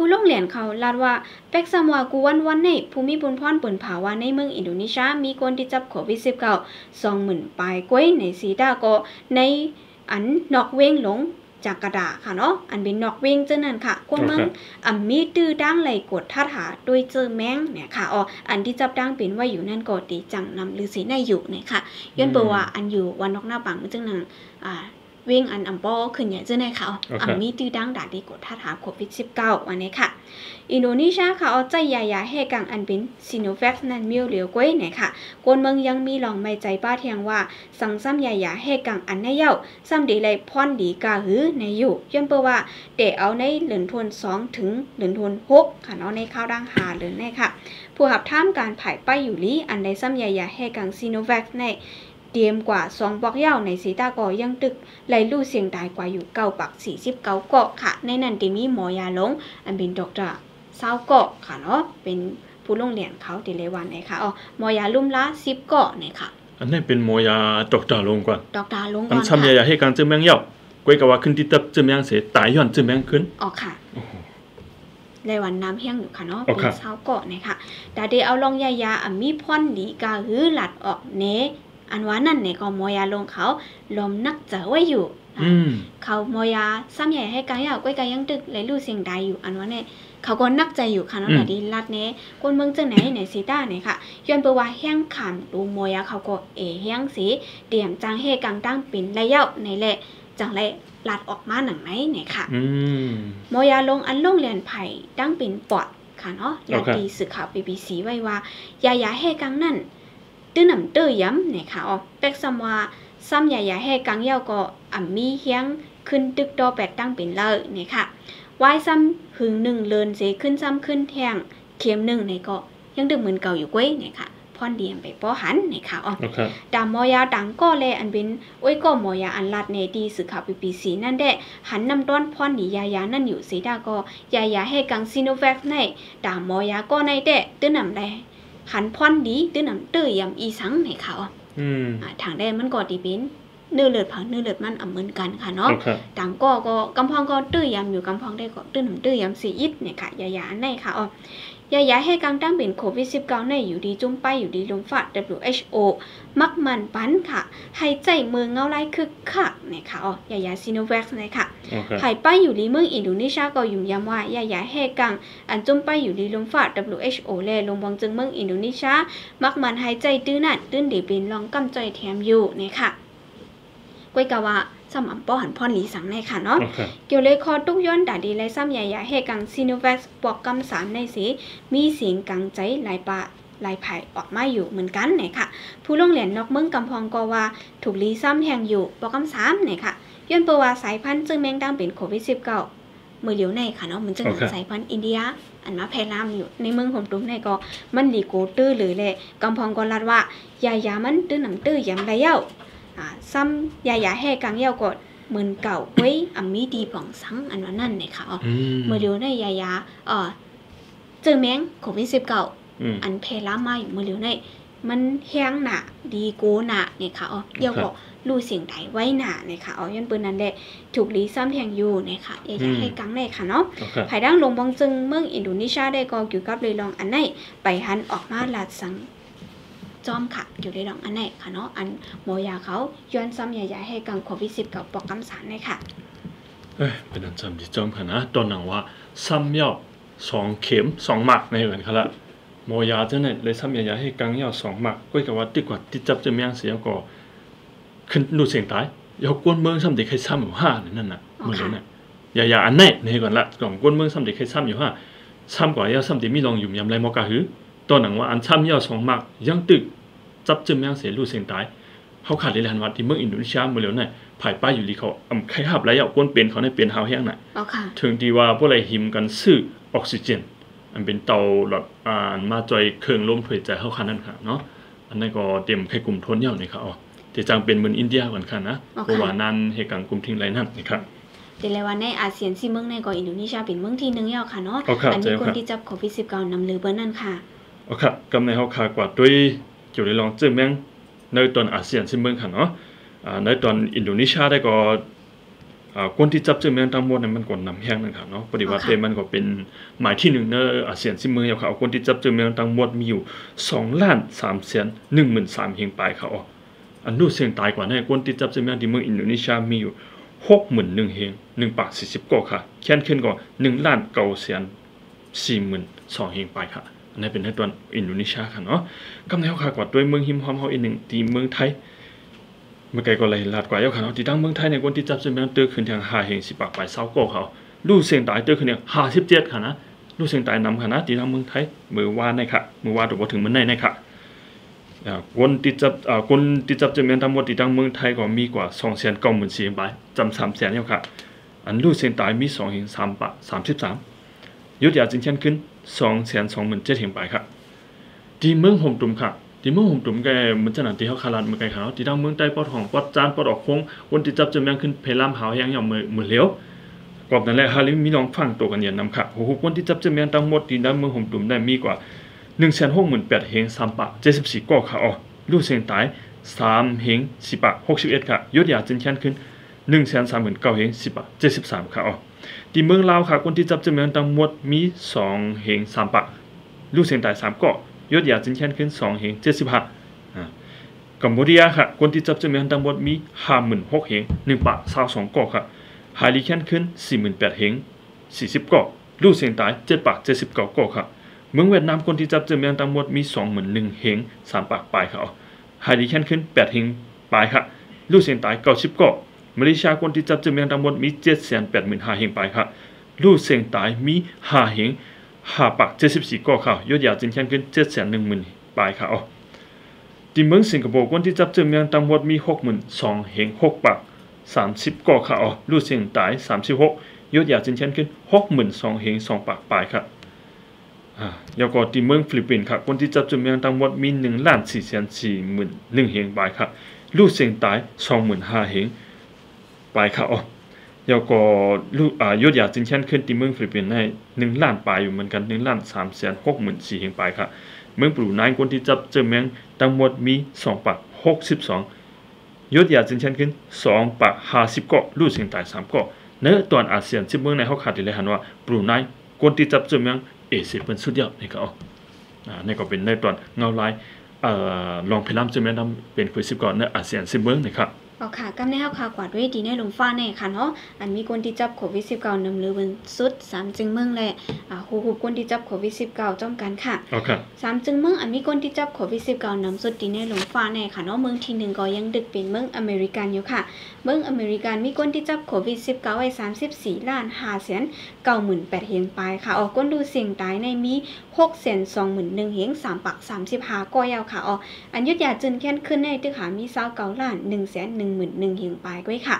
ผู้ลงเหรียญเขาลาดว่าเป็กซัมวกูวันวันในภูมิบุญพรปิ่นผาวาในเมืองอินโดนีเซียมีคนที่จับโควิด19 20,000ปลายกล้วยในสีดาโกในอันนอกเวงหลงจากกระดาค่ะเนาะอันเป็นนอกเวงเจ้านั่นค่ะกวนเมืองอ่ำมีตื้อดังไหลกดท่าถาด้วยเจอแมงเนี่ยค่ะอ๋ออันที่จับดังเป็นว่าอยู่นั่นก็ตีจังนำหรือสีในอยู่เนี่ยค่ะย้อนเปว่าอันอยู่วันนอกหน้าปังมันจึงนังอ่า วงอันอ่ำป้อขึ้นเนี่ยเจ้าในค่ะอ๋อโอเคอ่ำมีตื้อดังดาดีกดท่าถาโควิด19วันนี้ค่ะ อินโดนีเซียค่ะเอาใจยายาให้กังอันเป็นซิโนแวคนันมิวเหลียวกวยเนี่ยค่ะกวนเมืองยังมีลองไม่ใจป้าเทียงว่า สังซ้ำยายาให้กังอันในเย้าซ้ำดีเลยพรดีกาหือในอยู่ย้อนเปอว่าเดเอาในเหลือนทวนสองถึงเหลือนทวนหกค่ะเนาะในข้าวดังหาเหลือนแน่ค่ะ ผู้หับท่ามการผายไปอยู่ลีอันใดซ้ำยายาให้กังซิโนแวคใน เตรียมกว่าสองบอกเย้าในสีตากอยังตึกไหลลู่เสียงตายกว่าอยู่เก้าปักสี่สิบเก้าเกาะค่ะ ในนั้นจะมีหมอยาหลง อันเป็นดอกตราเศร้าเกาะค่ะเนาะเป็นผู้ลงเรียนเขาติเลวันนะคะอ๋อหมอยาลุ่มละสิบเกาะนะคะอันนี้เป็นโมยาดอกตาลงก่อนดอกตาลงอัก่นอนซ้ำใหค่ะญ่ๆให้การจื้อแมงเหยากวยกะว่าขึ้นที่ตับจื้อแมงเสียตายย้อนจื้อแมงขึ้นออกค่ะโอ้โหในวันน้ำเฮียงอยู่ค่ะเนาะอ๋อเป็นครับเศร้าเกาะนะคะแต่เดเอาลองยายาอะมีพ่อนดีกาหือหลัดออกเน อันว่านั่นเนี่ยก็หมอยาลงเขาลมนักเจอไว้อยู่อะอืมเขามอยาซ้ำใหญ่ให้กายาวก้อยกายังดึกเลยรู้เสียงใดอยู่อันว่าเนี่ยเขาก็นักใจอยู่ค่ะเนาะอืมแต่ดีลัดเน่คนเมืองจังไหนไหนสีต้าเนี่ยค่ะย้อนไปว่าแห้งขามตูมอยาเขาก็เอแห้งสีเตรียมจังเฮกังตั้งปิ่นระยะในแหละจังไรลัดออกมาหนังไหนเนี่ยค่ะอืมมอยาลงอันลงเรียนไผ่ตั้งเป็นปอดค่ะเนาะโอเคยาดีสื่อข่าว BBC ไว้ว่ายายาเฮกังนั่น ตื้อหนำตื้อย้ำเนี่ยค่ะอ๋อเป็กซัมว่าซ้ำยายาเฮกังเย้าก็อ่ำมีเฮียงขึ้นตึกดอแปดตั้งเป็นเลยเนี่ยค่ะวายซ้ำหึงหนึ่งเลินเสขึ้นซ้ำขึ้นแทงเข็มหนึ่งเนี่ยก็ยังดึกเหมือนเก่าอยู่เว้ยเนี่ยค่ะผพ่อนเดียมไปป้อหันในค่ะอ๋อโอเคดามอยาดังก็แลอันเป็นโอ้ยก็หมอยาอันลัดเนดีสื่อข่าวปีปีสีนั่นแดะหันนำต้อนพ่อนหนียายานั่นอยู่สีดาก็ยายาให้กังซีโนแวคในดามมอยาก็ในแดะตื้อนำแล หันพ่อนดีตื้อนำตื้อยำอีสังในค่ะอ๋ออืมอ่าทางแดนมันก็ดีเป็นเนื้อเลือดผังเนื้อเลือดมันอ่ำเหมือนกันค่ะเนาะโอเคต่างก็ก็กำพองก็ตื้อยำอยู่กำพองได้ก็ตื้อหนำตื้อยำสีอิดเนี่ยค่ะยายาอันในค่ะอ๋อ ยายาให้กังตั้งเป็นโควิด 19 ในอยู่ดีจุ่มไปอยู่ดีลมฟาด WHO มักมันปันค่ะให้ใจเมืองเงาไล่คึกคักเนี่ยค่ะอ๋อยายาซีโนแวคเนี่ยค่ะโอเคหายไปอยู่ลีเมืองอินโดนีเซียก็ยุ่มย้ำว่ายายาแห่กังอันจุ่มไปอยู่ลีลมฟาด WHO แลลงบองจึงเมืองอินโดนีเซียมักมันหายใจตื้อนั่นตื้นเดบินลองกำจ่อยแถมอยู่เนี่ยค่ะก้อยกะว่า สมำป้อหันพ่อนหลีสังในค่ะเนาะโอเคเกี่ยวเลยคอตุกย้อนดาดีไลซ้ำใหญ่ๆให้กังซีโนแวคปอกกำสามในสีมีเสียงกังใจหลายปะหลายไผ่ออกมาอยู่เหมือนกันเนี่ยค่ะ ผู้ลงเหรียญนอกเมืองกำพองก็ว่าถูกลีซ้ำแห่งอยู่ปอกกำสามเนี่ยค่ะย้อนเปว่าสายพันธุ์จึงแมงดังเป็นโควิด19มือเหลียวในค่ะเนาะมันจึงเป็นโอเคสายพันธุ์อินเดีย อันมาแพร่ลามอยู่ในเมืองของตุ้มในก็มันหลีโกตื้อหรือเลยกำพองก็ลัดว่ายายามันตื้อหนำตื้อยำไรเย้า อ่าซ้ำยายาแห่กังเย้าก็เหมือนเก่าเว้ยอ่ำมีดีป่องสังอันว่านั่นเนี่ยค่ะอ๋ออืมมือเดียวในยายาเอ่อเจอแมงโควิด19อืมอันเพลามาอยู่มือเดียวในมันแห้งหนาดีโกหนาเนี่ยค่ะอ๋อเดี๋ยวครับบอกรู้เสียงใดไว้หนาเนี่ยค่ะอ๋อยันปืนนั้นแหละถูกลีซ้ำแทงอยู่เนี่ยค่ะอยากจะให้กังในค่ะเนาะโอเคภายดังลงบองจึงเมืองอินโดนีเซียได้ก็เกี่ยวกับเลยลองอันไหนไปหันออกมาลาดสังจอ มค่ะเกี่ยวเลยลองอันไหนค่ะเนาะอันหมอยาเขาย้อนซ้ำใหญ่ๆให้กังโควิด10กับปอกกำสารเลยค่ะเอ้ยเป็นอันจำที่จอมค่ะนะตอนหนังว่าซ้ำเยาสองเข็มสองหมักในเหมือนกันละโมยาเจ้าเนี่ยเลยซ้ำยายาให้กังเยาสองหมักก็กับว่าติกว่าติดจับจะเมียงเสียก็ขึ้นดูเสียงตายยากวนเมืองซ้ำเด็กใครซ้ำอยู่ห้านั่นน่ะอ๋อมือค่ะเลยเนี่ยยายาอันไหนในก่อนละกล่องกวนเมืองซ้ำเด็กใครซ้ำอยู่ห้าซ้ำกว่ายาซ้ำเด็กมีลองอยู่ยำไรมอกะหือตอนหนังว่าอันซ้ำเยาสองหมักยังตึก จับจะเมียงเสียรู้เสียงตายเขาขาดเลยแหละว่าที่เมืองอินโดนีเซียเมื่อเร็วเนี่ยภายป้ายอยู่ลีเขาอำใครหับไรเอาก้นเป็นเขาในเป็นเฮาแห้งน่ะเอาค่ะถึงที่ว่าพวกไรหิมกันซื้อออกซิเจน อันเป็นเตาหลอดอ่านมาจอยเครื่องลมถวยใจเขาคันนั่นค่ะเนาะอันนั้นก็เตรียมไข่กลุ่มทนเหี่ยวนี่ค่ะอ๋อที่จังเป็นเหมือนอินเดียเหมือนกันนะอ๋อค่ะเพราะว่านั้นเหตุการณ์กลุ่มทิ้งไรนั่นนี่ครับเดี๋ยวเลยว่าในอาเซียนสี่เมืองในก็อินโดนีเซียเป็นเมืองที่หนึ่งแล้วค่ะเนาะเอาครับอันี้ใช่ครับคนที่จับโควิด19นำลือเบอร์นั่นค่ะโอเคกำในเฮาคากว่าด้วย เกี่ยวกับลองเจอแมงในตอนอาเซียนซิเมืองค่ะเนาะอ่าในตอนอินโดนีเซียได้ก็อ่าคนที่จับเจอแมงทั้งหมดนั้นมันก็นำแห้งนั่นค่ะเนาะปฏิวัติอ๋อค่ะเตมันก็เป็นหมายที่หนึ่งในอาเซียนซิเมืองแล้วค่ะคนที่จับเจอแมงทั้งหมดมีอยู่2ล้าน3แสน13,000เฮงปลายค่ะอ๋ออันนู้นเสียงตายกว่าในคนที่จับเจอแมงที่เมืองอินโดนีเซียมีอยู่61,000เฮง1ปาก40ก็ค่ะแค่นขึ้นก็1ล้าน9แสน42,000เฮงปลายค่ะ อันเป็นในตัวอินโดนีเซียค่ะเนาะกำเนิดเขาขากว่าด้วยเมืองหิมหอมเฮาอีกหนึ่งที่เมืองไทยเมื่อไกลก็เลยลาดกว่าเยาค่ะเนาะที่ตั้งเมืองไทยในคนที่จับเส้นแบ่งเตอขึ้นทางหาเฮงสิปากไปเศร้าโกเขาลูกเสียงตายเตอขึ้นเนี่ยห้าสิบเจ็ดค่ะนะลูกเสียงตายนำค่ะนะที่ตั้งเมืองไทยมือวานในค่ะมือวานถูกว่าถึงมันในในค่ะคนที่จับอ่าคนที่จับเส้นแบ่งทั้งหมดที่ตั้งเมืองไทยก็มีกว่าสองแสนเก้าหมื่นสี่ใบจำสามแสนเนี่ยค่ะ อันลูกเสียงตายมีสองเฮงสามปะสามสิบสามยุทธยาจึงเช่นขึ้น สองแสนสองหมื่นเจ็ดเฮงไปค่ะที่เมืองหงตุมค่ะที่เมืองหงตุมแกมันจะหนังที่เขาคารันเมื่อไกลเขาที่ทางเมืองใต้ปอดของปอดจานปอดออกคงวันที่จับจะแมงขึ้นเพลามหาวยังอย่างมือมือเหลียวกอบนั่นแหละฮาลิมีน้องฟังตัวกันเย็นนำค่ะโอ้โหคนที่จับจะแมงทั้งหมดที่ด้านเมืองหงตุมได้มีกว่า1นึ่งแสนหกหมื่นแปดเฮงสามปะเจ็ดสิบสี่ก่อค่ะอ๋อลูกเสียงตายสามเฮงสิบปะหกสิบเอ็ดค่ะยศยาจึงแค้นขึ้นหนึ่งแสนสามหมื่นเก้าเฮงสิบปะเจ็ดสิบสามค่ะอ๋อ ที่เมืองลาวค่ะคนที่จับจะแมงทั้งหมดมีสองเฮงสามปะลูกเสียงตายสามเกาะยศยาจินแค้นขึ้นสองเหงเจ็ดสิบห้ากัมพูเดียค่ะคนที่จับจำนวนทั้งหมดมีห้าหมื่นหกเหงหนึ่งปะสาวสองเกาะค่ะฮาลีแค้นขึ้นสี่หมื่นแปดเหงสี่สิบเกาะลูกเสียงตายเจ็ดปะเจ็ดสิบเก้าเกาะค่ะเมืองเวียดนามคนที่จับจำนวนทั้งหมดมีสองหมื่นหนึ่งเหงสามปากปลายค่ะฮาลีแค้นขึ้นแปดเหงปลายค่ะลูกเสียงตายเก้าสิบเกาะ มาเลเซียคนที่จับจำนวนทั้งหมดมีเจ็ดแสนแปดหมื่นห้าเหงปลายค่ะลูกเสียงตายมีห้าเหงหาปักเจ็ดสิบสี่ก่อข่าวยอดยาจึงแข่งขึ้นเจ็ดแสนหนึ่งหมื่นปค่ะอ๋อที่เมืองสิงคโปร์คนที่จับจอเมืองตังหมดมีหกหมื่นสองเหงหกปักสามสิบก่อข่าวอ๋อลูกเสียงตายสามสิบหกยอดยาจึงแข่งขึ้นหกหมื่นสองเหงสองปักไปลายค่ะอ่าแล้วก็ที่เมืองฟิลิปปินส์ครับคนที่จับจุดเมืองทั้งหมดมี1ล้าน4แสน4หมื่น1เฮงไปครับลูกเสียงตาย25,000เฮง ปครับอ๋อแล้วก็ลูกอ่ายอดยาจินเช่นขึ้นที่เมืองฟิลิปปินส์ใน1ล้านปลายอยู่เหมือนกัน1ล้าน3แสน6หมื่น4เฮงไปครับเมืองบรูไนคนที่จับจุดเมืองทั้งหมดมี2ปาก62ยอดยาจินเช่นขึ้น2ปาก50เกาะลูกเสียงตาย3เกาะเนื้อตอนอาเซียนที่เมืองในเขาขาดเลยหันว่าบรูไนคนที่จับจุดเมืองเอเชียเป็นสุดยอดนี่ก็อ๋ออ่านี่ก็เป็นในตอนเงาลายเอ่อลองพิลามจุดเมืองนำเป็นคุยสิบก่อนในอาเซียนสิบเมืองนะครับ เอาค่ะกำในเฮาข่าวกวาดด้วยดีในหลงฟ้าแน่ค่ะเนาะอันมีคนที่จับโควิด19นำหรือเป็นสุดสามจึงเมืองแหละอ่าฮู้ฮู้คนที่จับโควิด19จ้อมกันค่ะเอาครับสามจึงเมืองอันมีคนที่จับโควิด19นำสุดดีในหลงฟ้าแน่ค่ะเนาะเมืองที่หนึ่งก็ยังดึกเป็นเมืองอเมริกันอยู่ค่ะ เมืองอเมริกันมีคนที่จับโควิด19ไว้34ล้าน5แสน98เฮงไปค่ะออกก้นดูเสียงตายในมี6แสน21เฮง3ปัก35ก้อยาวค่ะอออันยุดยาจึนแค้นขึ้นในตึกหามี29ล้าน1แสน11,000เฮงไปก้อยค่ะ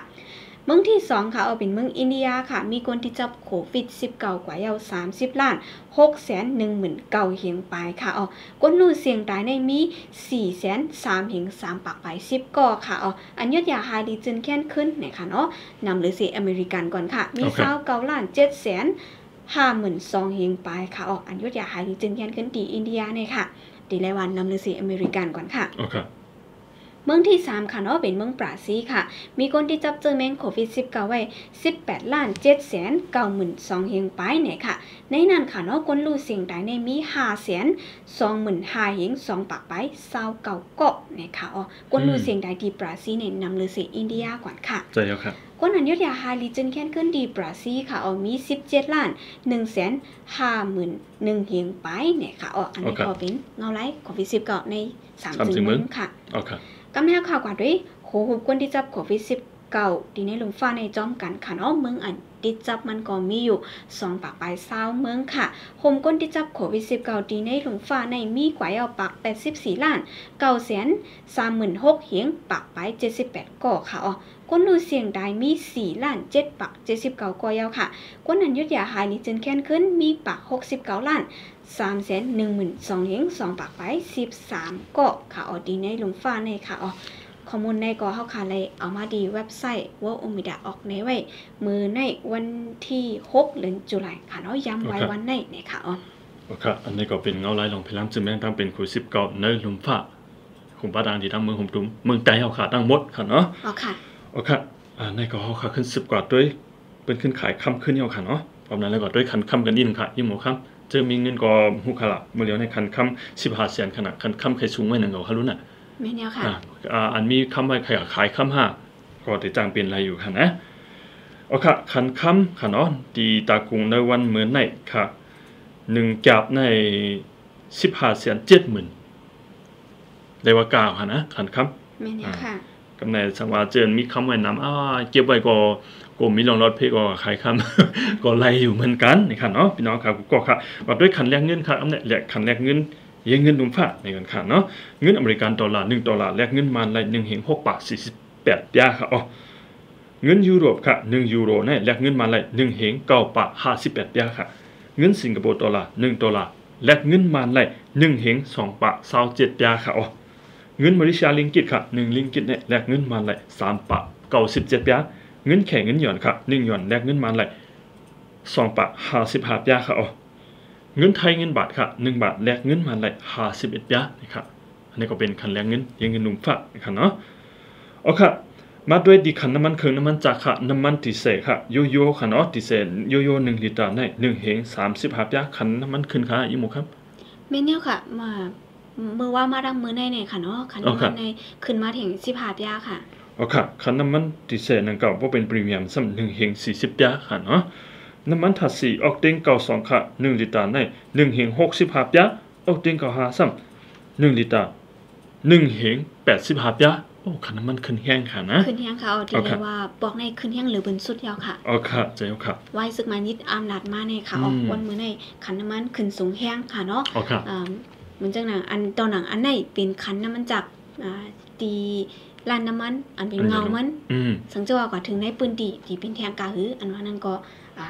เมืองที่สองค่ะ เอาเป็นเมืองอินเดียค่ะ มีคนที่จับโควิด19กว่ายาว30 ล้าน6แสน1 9 0 0เฮงไปค่ะอ๋อก้นรูเสียงตายในมี4แสน3เฮง3ปากไป10ก่อค่ะอ๋ออันยอดยาไฮดีจึนแค้นขึ้นเนี่ยค่ะเนาะนำหรือสิอเมริกันก่อนค่ะ มีโอเค29ล้าน7แสน52,000เฮงไปค่ะอ๋ออันยอดยาไฮดีจึนแค้นขึ้นดีอินเดียเนี่ยค่ะดีไรวันนำหรือสิอเมริกันก่อนค่ะเอาค เมืองที่ 3 ค่ะเนาะเป็นเมืองปราซีค่ะ มีคนที่จับเจอแมงโควิด19ไว้ 18 ล้าน7แสน92,000เฮงไปเนี่ยค่ะ ในนั้นค่ะเนาะคนรู้เสียงตายในมี5แสน25,000เฮง2ปากไป29เกาะเนี่ยค่ะอ๋อคนรู้เสียงตายที่ปราซีเนี่ยนำเลยเสียอินเดียก่อนค่ะใจเอาครับคนอันยุทธยาฮาลีจนแค้นขึ้นดีปราซีค่ะเอามี 17 ล้าน1แสน51,000เฮงไปเนี่ยค่ะอ๋ออันนี้โอเคก็เป็นเงาไลฟ์โควิด19ใน3สามจึจึงงเมืเมือองงค่ะเอาครับ กำแนวข่าวกว่าด้วยโหหุบคนที่จับโควิด19ดีในหลงฟ้าในจอมกันค่ะเนาะเมืองอัน ติดจับมันก็มีอยู่สองปากปลายเศร้าเมืองค่ะโฮมก้นที่จับโควิด19ดีในหลงฟ้าในมีกว่าเอาปาก84ล้าน9แสน36เหียงปากไป78ก่อค่ะอ๋อก้นรูเสียงได้มี4ล้าน7ปาก79ก่อยาวค่ะก้นอันยุทธยาหายนี่จนแค้นขึ้นมีปาก69ล้าน3แสน12เหียง2ปากไป13ก่อค่ะอ๋อดีในหลงฟ้าในค่ะอ๋อ ข้อมูลในก็เฮาค่ะเลยเอามาดีเว็บไซต์ว่าอุมิดาออกในไว้ มือในวันที่6เดือนตุลาค่ะเนาะย้ำไว้โอเควันในเนี่ยค่ะอ๋อเอาครับอันนี้ก็เป็นเงาลายลองพิลามจุดเมืองตั้งเป็นคุยสิบก่อนในหลุมฟ้าคุมป้าดังที่ทั้งเมืองหุมตุ้มเมืองใจเอาขาตั้งหมดค่ะเนาะอ๋อค่ะโอเคอ่าในก็เขาขาขึ้นสิบกว่าด้วยเป็นขึ้นขายคำขึ้นเยาค่ะเนาะพร้อมนั้นแล้วก็ด้วยคันคำกันยิ่งค่ะยิ่งหมูคำเจอมีเงินก็หุคาละเมื่อเลี้ยวในคันคำสิบห้าแสนขนาดคันคำเคยสูงไว้หนึ่งเขารู้น่ะ แม่นแล้วค่ะอ่าอ่าอันมีคำไว้ขายขายคำห้าก็ติดจ้างเป็นอะไรอยู่ค่ะนะโอเคคันคำค่ะเนาะดีตากรุงในวันเหมือนในค่ะหนึ่งจับในสิบห้าแสนเจ็ดหมื่นได้ว่ากล่าวค่ะนะคันคำแม่นแล้วค่ะกำในสังวาเจินมีคำไว้นำอ้าเก็บไว้ก็ก็มีรองรถเพก็ขายคำก็ไล่อยู่เหมือนกันนะครับเนาะพี่น้องครับก็ค่ะว่าด้วยขันแลกเงินครับอันเนี้ยแลกขันแลกเงิน เยงเงินดุมฟ้าในกันค่ะเนาะเงินอเมริกันดอลลาร์1ดอลลาร์แลกเงินมันละ1เฮง6บาท48ยาค่ะอ๋อเงินยุโรปค่ะ1ยูโรเนี่ยแลกเงินมันละ1เฮง9บาท58ยาค่ะ เงินสิงคโปร์ดอลลาร์1ดอลลาร์แลกเงินมันละ1เฮง2บาท27ยาค่ะอ๋อเงินมาเลเซียลิงกิตค่ะหนึ่งลิงกิตเนี่ยแลกเงินมาเลสามปะเก้าสิบเจ็ดยาเงินแข่งเงินหย่อนค่ะหนึ่งหย่อนแลกเงินมาเลสองปะห้าสิบห้ายาค่ะอ๋อ เงินไทยเงินบาทค่ะหนึ่งบาทแลกเงินมาเลยห้าสิบเอ็ดยานะครับอันนี้ก็เป็นคันแลกเงินยังเงินหนุ่มฝากนะครับเนาะโอเคมาด้วยดีคันน้ำมันเครื่องน้ำมันจากค่ะน้ำมันติเซค่ะโยโย่ค่ะเนาะติเซโยโย่หนึ่งลิตรในหนึ่งเหงสามสิบห้ายาคันน้ำมันขึ้นค่ะอีโมครับแม่นแล้วค่ะมาเมื่อว่ามาดังมือในเนี่ยค่ะเนาะคันอ๋อครันี้บในขึ้นมาถึง15ยาค่ะโอเคคันน้ำมันดิเซลนั่นก็บ่เป็นพรีเมียมซ้ำหนึ่งเฮงสี่สิบยาค่ะเนาะ น้ำมันถัดสี่ออกเต็งเก้าสองค่ะหนึ่งลิตรในหนึ่งเฮงหกสิบห้ายาออกเต็งเก้าห้าซ้ำหนึ่งลิตรหนึ่งเฮงแปดสิบห้ายาโอ้คันน้ำมันขึ้นแห้งค่ะนะขึ้นเฮียงค่ะเอาดีโอเลเคยว่าบอกในขึ้นเฮียงหรือบนสุดยาวค่ะโอเคเจ้าค่ะไว้ซึกมานิดอามลาดมาในค่ะออกอืมวันมือในขันน้ำมันขึ้นสูงแห้งค่ะเนาะโอเคอ่าเหมือนจังหนังอันตอนหนังอันไหนเป็นคันน้ำมันจากอ่าตีลานน้ำมัน อันเป็นเงามันอืมสังเจว่าก็ถึงในปืนดีที่เป็นแทงกาหืออันว่านั้นก็อ่า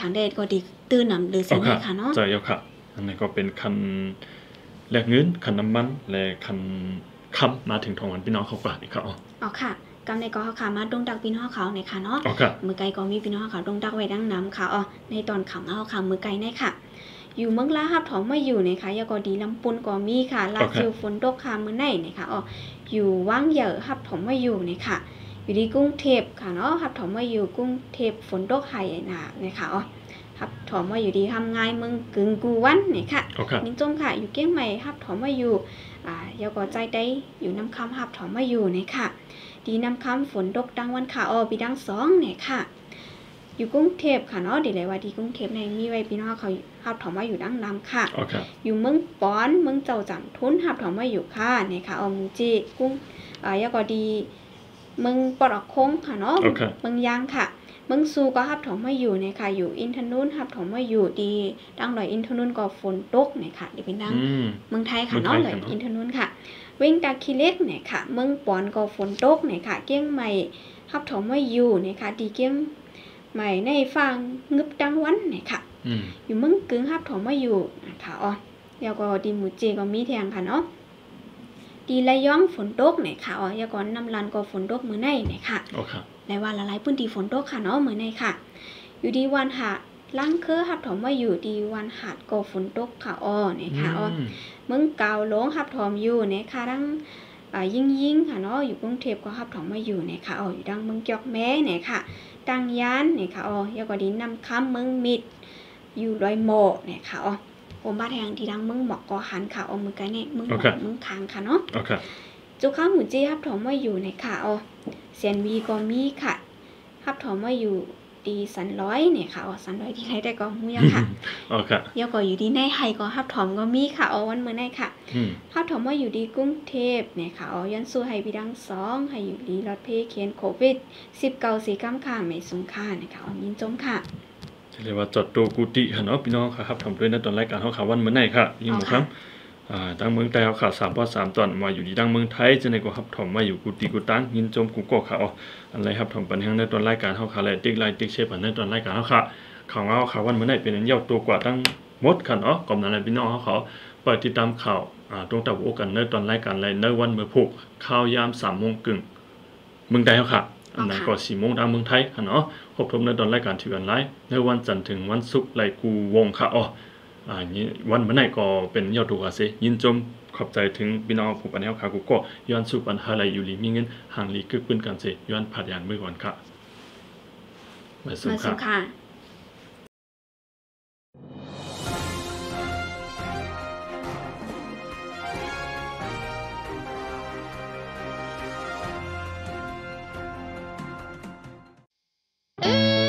ทางแดดก็ดีตื้นนำหรือโอเส้นเคให้ค่ะเนาะเจ้าค่ะ อันนี้ก็เป็นคันแลกเงินคันน้ำมันและคันคำมาถึงทองวันพี่น้องเขากลาอีกครับอ๋อค่ะกำในก็เขามาดงดักพี่น้องเขาในค่ะเนาะมือไกลก็มีพี่น้องเขาดงดักไว้ดังน้ำค่ะอ๋อในตอนขำเอาค่ะมือไกลในค่ะอยู่เมืองลาฮับถองมาอยู่ในค่ะยาก็ดีลำปุนก็มีค่ะลาคิวฝนตกค่ะมือในนะคะอ๋ออยู่ว่างเหยอะฮับถองมาอยู่ในค่ะ อยู่ที่กรุงเทพค่ะเนาะฮับถองมาอยู่กรุงเทพฝนตกไห่นะนะคะอ๋อฮับถอมมาอยู่ดีทำงานมึงกึ่งกูวันนี่ค่ะนิ่งจมค่ะ อยู่เกี้ยงใหม่ฮับถอมมาอยู่อ่ายาก็ใจได้อยู่น้ำคำฮับถอมมาอยู่นี่ค่ะ ดีน้ำคำฝนตกดังวันค่ะอ๋อปีดังสองเนี่ยค่ะอยู่กรุงเทพค่ะเนาะดีเลยว่าดีกรุงเทพในมีไว้พี่น้องเขาฮับถอมมาอยู่ดังน้ำค่ะ อยู่เมืองป้อนเมืองเจ้าจังทุนฮับถอมมาอยู่ค่ะเนี่ยค่ะอ๋อมึงจีกุ้งอ่ายาก็ดีเมืองปอดคงค่ะเนาะเมืองยางค่ะมึงซูก็ฮับถมมาอยู่เนี่ยค่ะ อยู่อินทนุนฮับถมมาอยู่ดีดังหน่อยอินทนุนก็ฝนตกเนี่ยค่ะเดี๋ยวเป็นดังเมืองไทยค่ะเนาะเลยอินทนุนค่ะวิ่งตาคิเล็กเนี่ยค่ะเมืองปอนก็ฝนตกเนี่ยค่ะ เกี้ยงใหม่ฮับถมมาอยู่เนี่ยค่ะ ดีเกี้ยงใหม่ในฟังงึบดังวันเนี่ยค่ะอยู่เมืองกึ่งฮับถมมาอยู่นะคะอ๋อเดี๋ยวก็ดีหมูเจก็มีแทงค่ะเนาะ ดีระย่องฝนตกเนี่ยค่ะอ๋อยาก่อนน้ำลันก็ฝนตกมือในเนี่ยค่ะโอเคในวันละลายพื้นที่ฝนตกค่ะเนาะเหมือนในค่ะ อยู่ดีวันหาลังเคอหับถอมว่าอยู่ดีวันหาดก็ฝนตกค่ะอ้อเนี่ยค่ะอ้อเมืองเก่าหลงหับถอมอยู่เนี่ยค่ะดังยิ่งยิ่งค่ะเนาะอยู่กรุงเทพก็หับถอมมาอยู่เนี่ยค่ะอ๋ออยู่ดังเมืองจอกแม้เนี่ยค่ะดังยานเนี่ยค่ะอ๋อยาก็ดีนำคำเมืองมิดอยู่ดอยโมเนี่ยค่ะอ๋อผมบ้านแห่งที่ดังเมืองหมอกก็หันค่ะอ๋อ มือกันเนี่ยเมืองหมอกเมืองคางค่ะเนาะจุกข้าวหมูจี้ฮับถอมมาอยู่เนี่ยค่ะอ๋อเซียนวีก็มีค่ะฮับถอมว่าอยู่ดีสันร้อยเนี่ยค่ะอ๋อสันร้อยที่ไหนได้ก็มูยังค่ะอ๋อค่ะยก็อยู่ดีในไฮก็ฮับถอมก็มีค่ะอ๋อวันเมื่อไนค่ะฮับถอมว่าอยู่ดีกรุงเทพเนี่ยค่ะอ๋อยันสู้ให้พี่ดังสองให้อยู่ดีรถเพเคนโควิดสิบเก้าสี่กัมค่ะไม่สงค่าเนี่ยค่ะอ๋อยินจมค่ะ เรียกว่าจดตัวกุฏิค่ะเนาะพี่น้องค่ะครับทำด้วยในตอนรายการเขาข่าววันเมื่อไนค่ะยิ่งหมดครับดังเมืองไทยเขาขาดสามพอสามตอนมาอยู่ดีดังเมืองไทยจะในก็ฮับถมมาอยู่กุฏิกุตังยินจมกุกเขาอะไรครับถมปัญหาในตอนรายการเขาขาเลยติ๊กไลติ๊กเชฟในตอนรายการเขาขาข่าวเงาข่าววันเมื่อไหร่เป็นอันยาวตัวกว่าตั้งมดขันอ๋อกอมนั้นพี่น้องเขาเขาเปิดติดตามข่าวตรงตับโอกันในตอนรายการไรในวันเมื่อผูกข่าวยามสามโมงกึ่งเมืองไทยเขาขา อันนั้นก็สี่โมงดังเมืองไทยค่ะเนาะพบทบในตอนรายการทีวีออนไลน์ในวันจันทร์ถึงวันศุกร์ไรกูวงค่ะอ๋ออ่านี้วันเมื่อไหร่ก็เป็นยอดตัวเสยินจมขอบใจถึงพี่น้องผู้ปันแนวขากูก็ย้อนสู่ปัญหาอะไรอยู่ลีมีเงินห่างลีกึกปืนกันเสย้อนผัดยานเมื่อก่อนค่ะมาสุค่ะ Mm.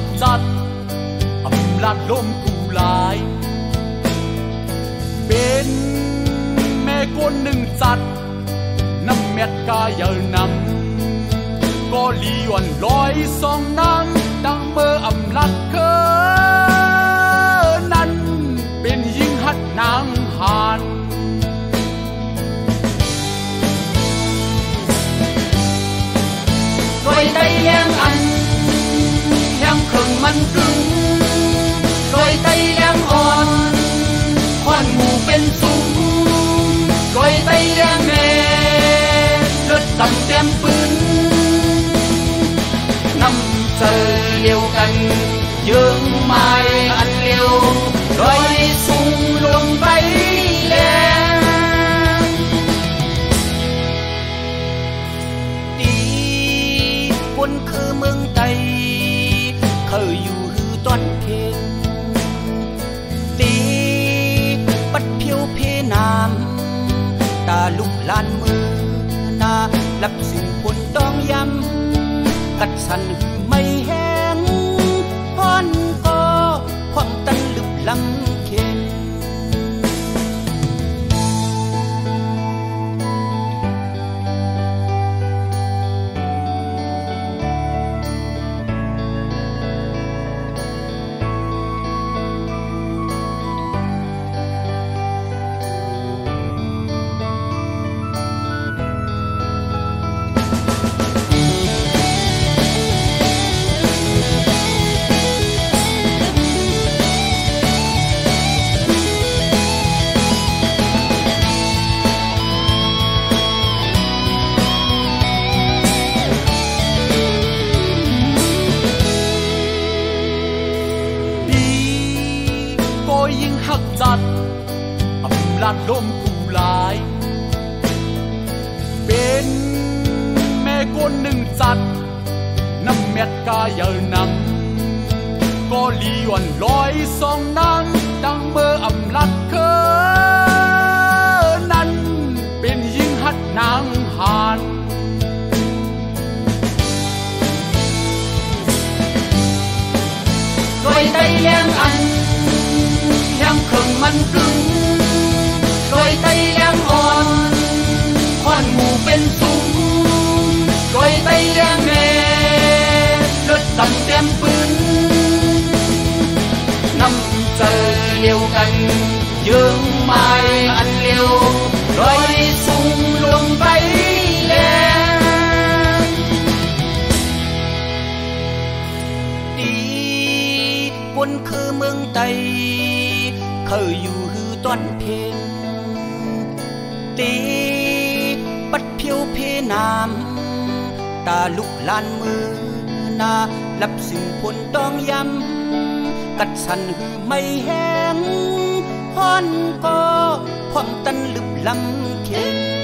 กสัตอำลาดลมผู้ลาย เป็นแม่กนหนึ่งสัตน้ำเม็ดกายาวนำก็ลีวันลอยสองนางดังเมื่ออำลัดเคอนั้น เป็นยิ่งหัดนางหาน มันกึงรอยไตเลี้ยงอ่อนควันหมูเป็นสูงรอยไตเลี้ยงแม่รถดำเต็มปืนน้ำเสเลียวกันยืมไม้อันเลียวรอยสูงลงไป เขาอยู่หือต้นเพลตี要去端天，你不飘偏南，大陆烂มือนาลับสิ่งคนต้องยำกัดสัน ก้นหนึ่งจัดน้ำเม็ดกายเยนำก็ลีวันลอยสองนางดั ลอยไตแรงแม่เลือดตำเต็มปืนน้ำใจเลียวกันยืง ตาลุกลานมือนาลับสิ่งผลต้องยำ กัดสันหือไม่แห้งฮอนก็พร้อมตันลึบลำเข็ง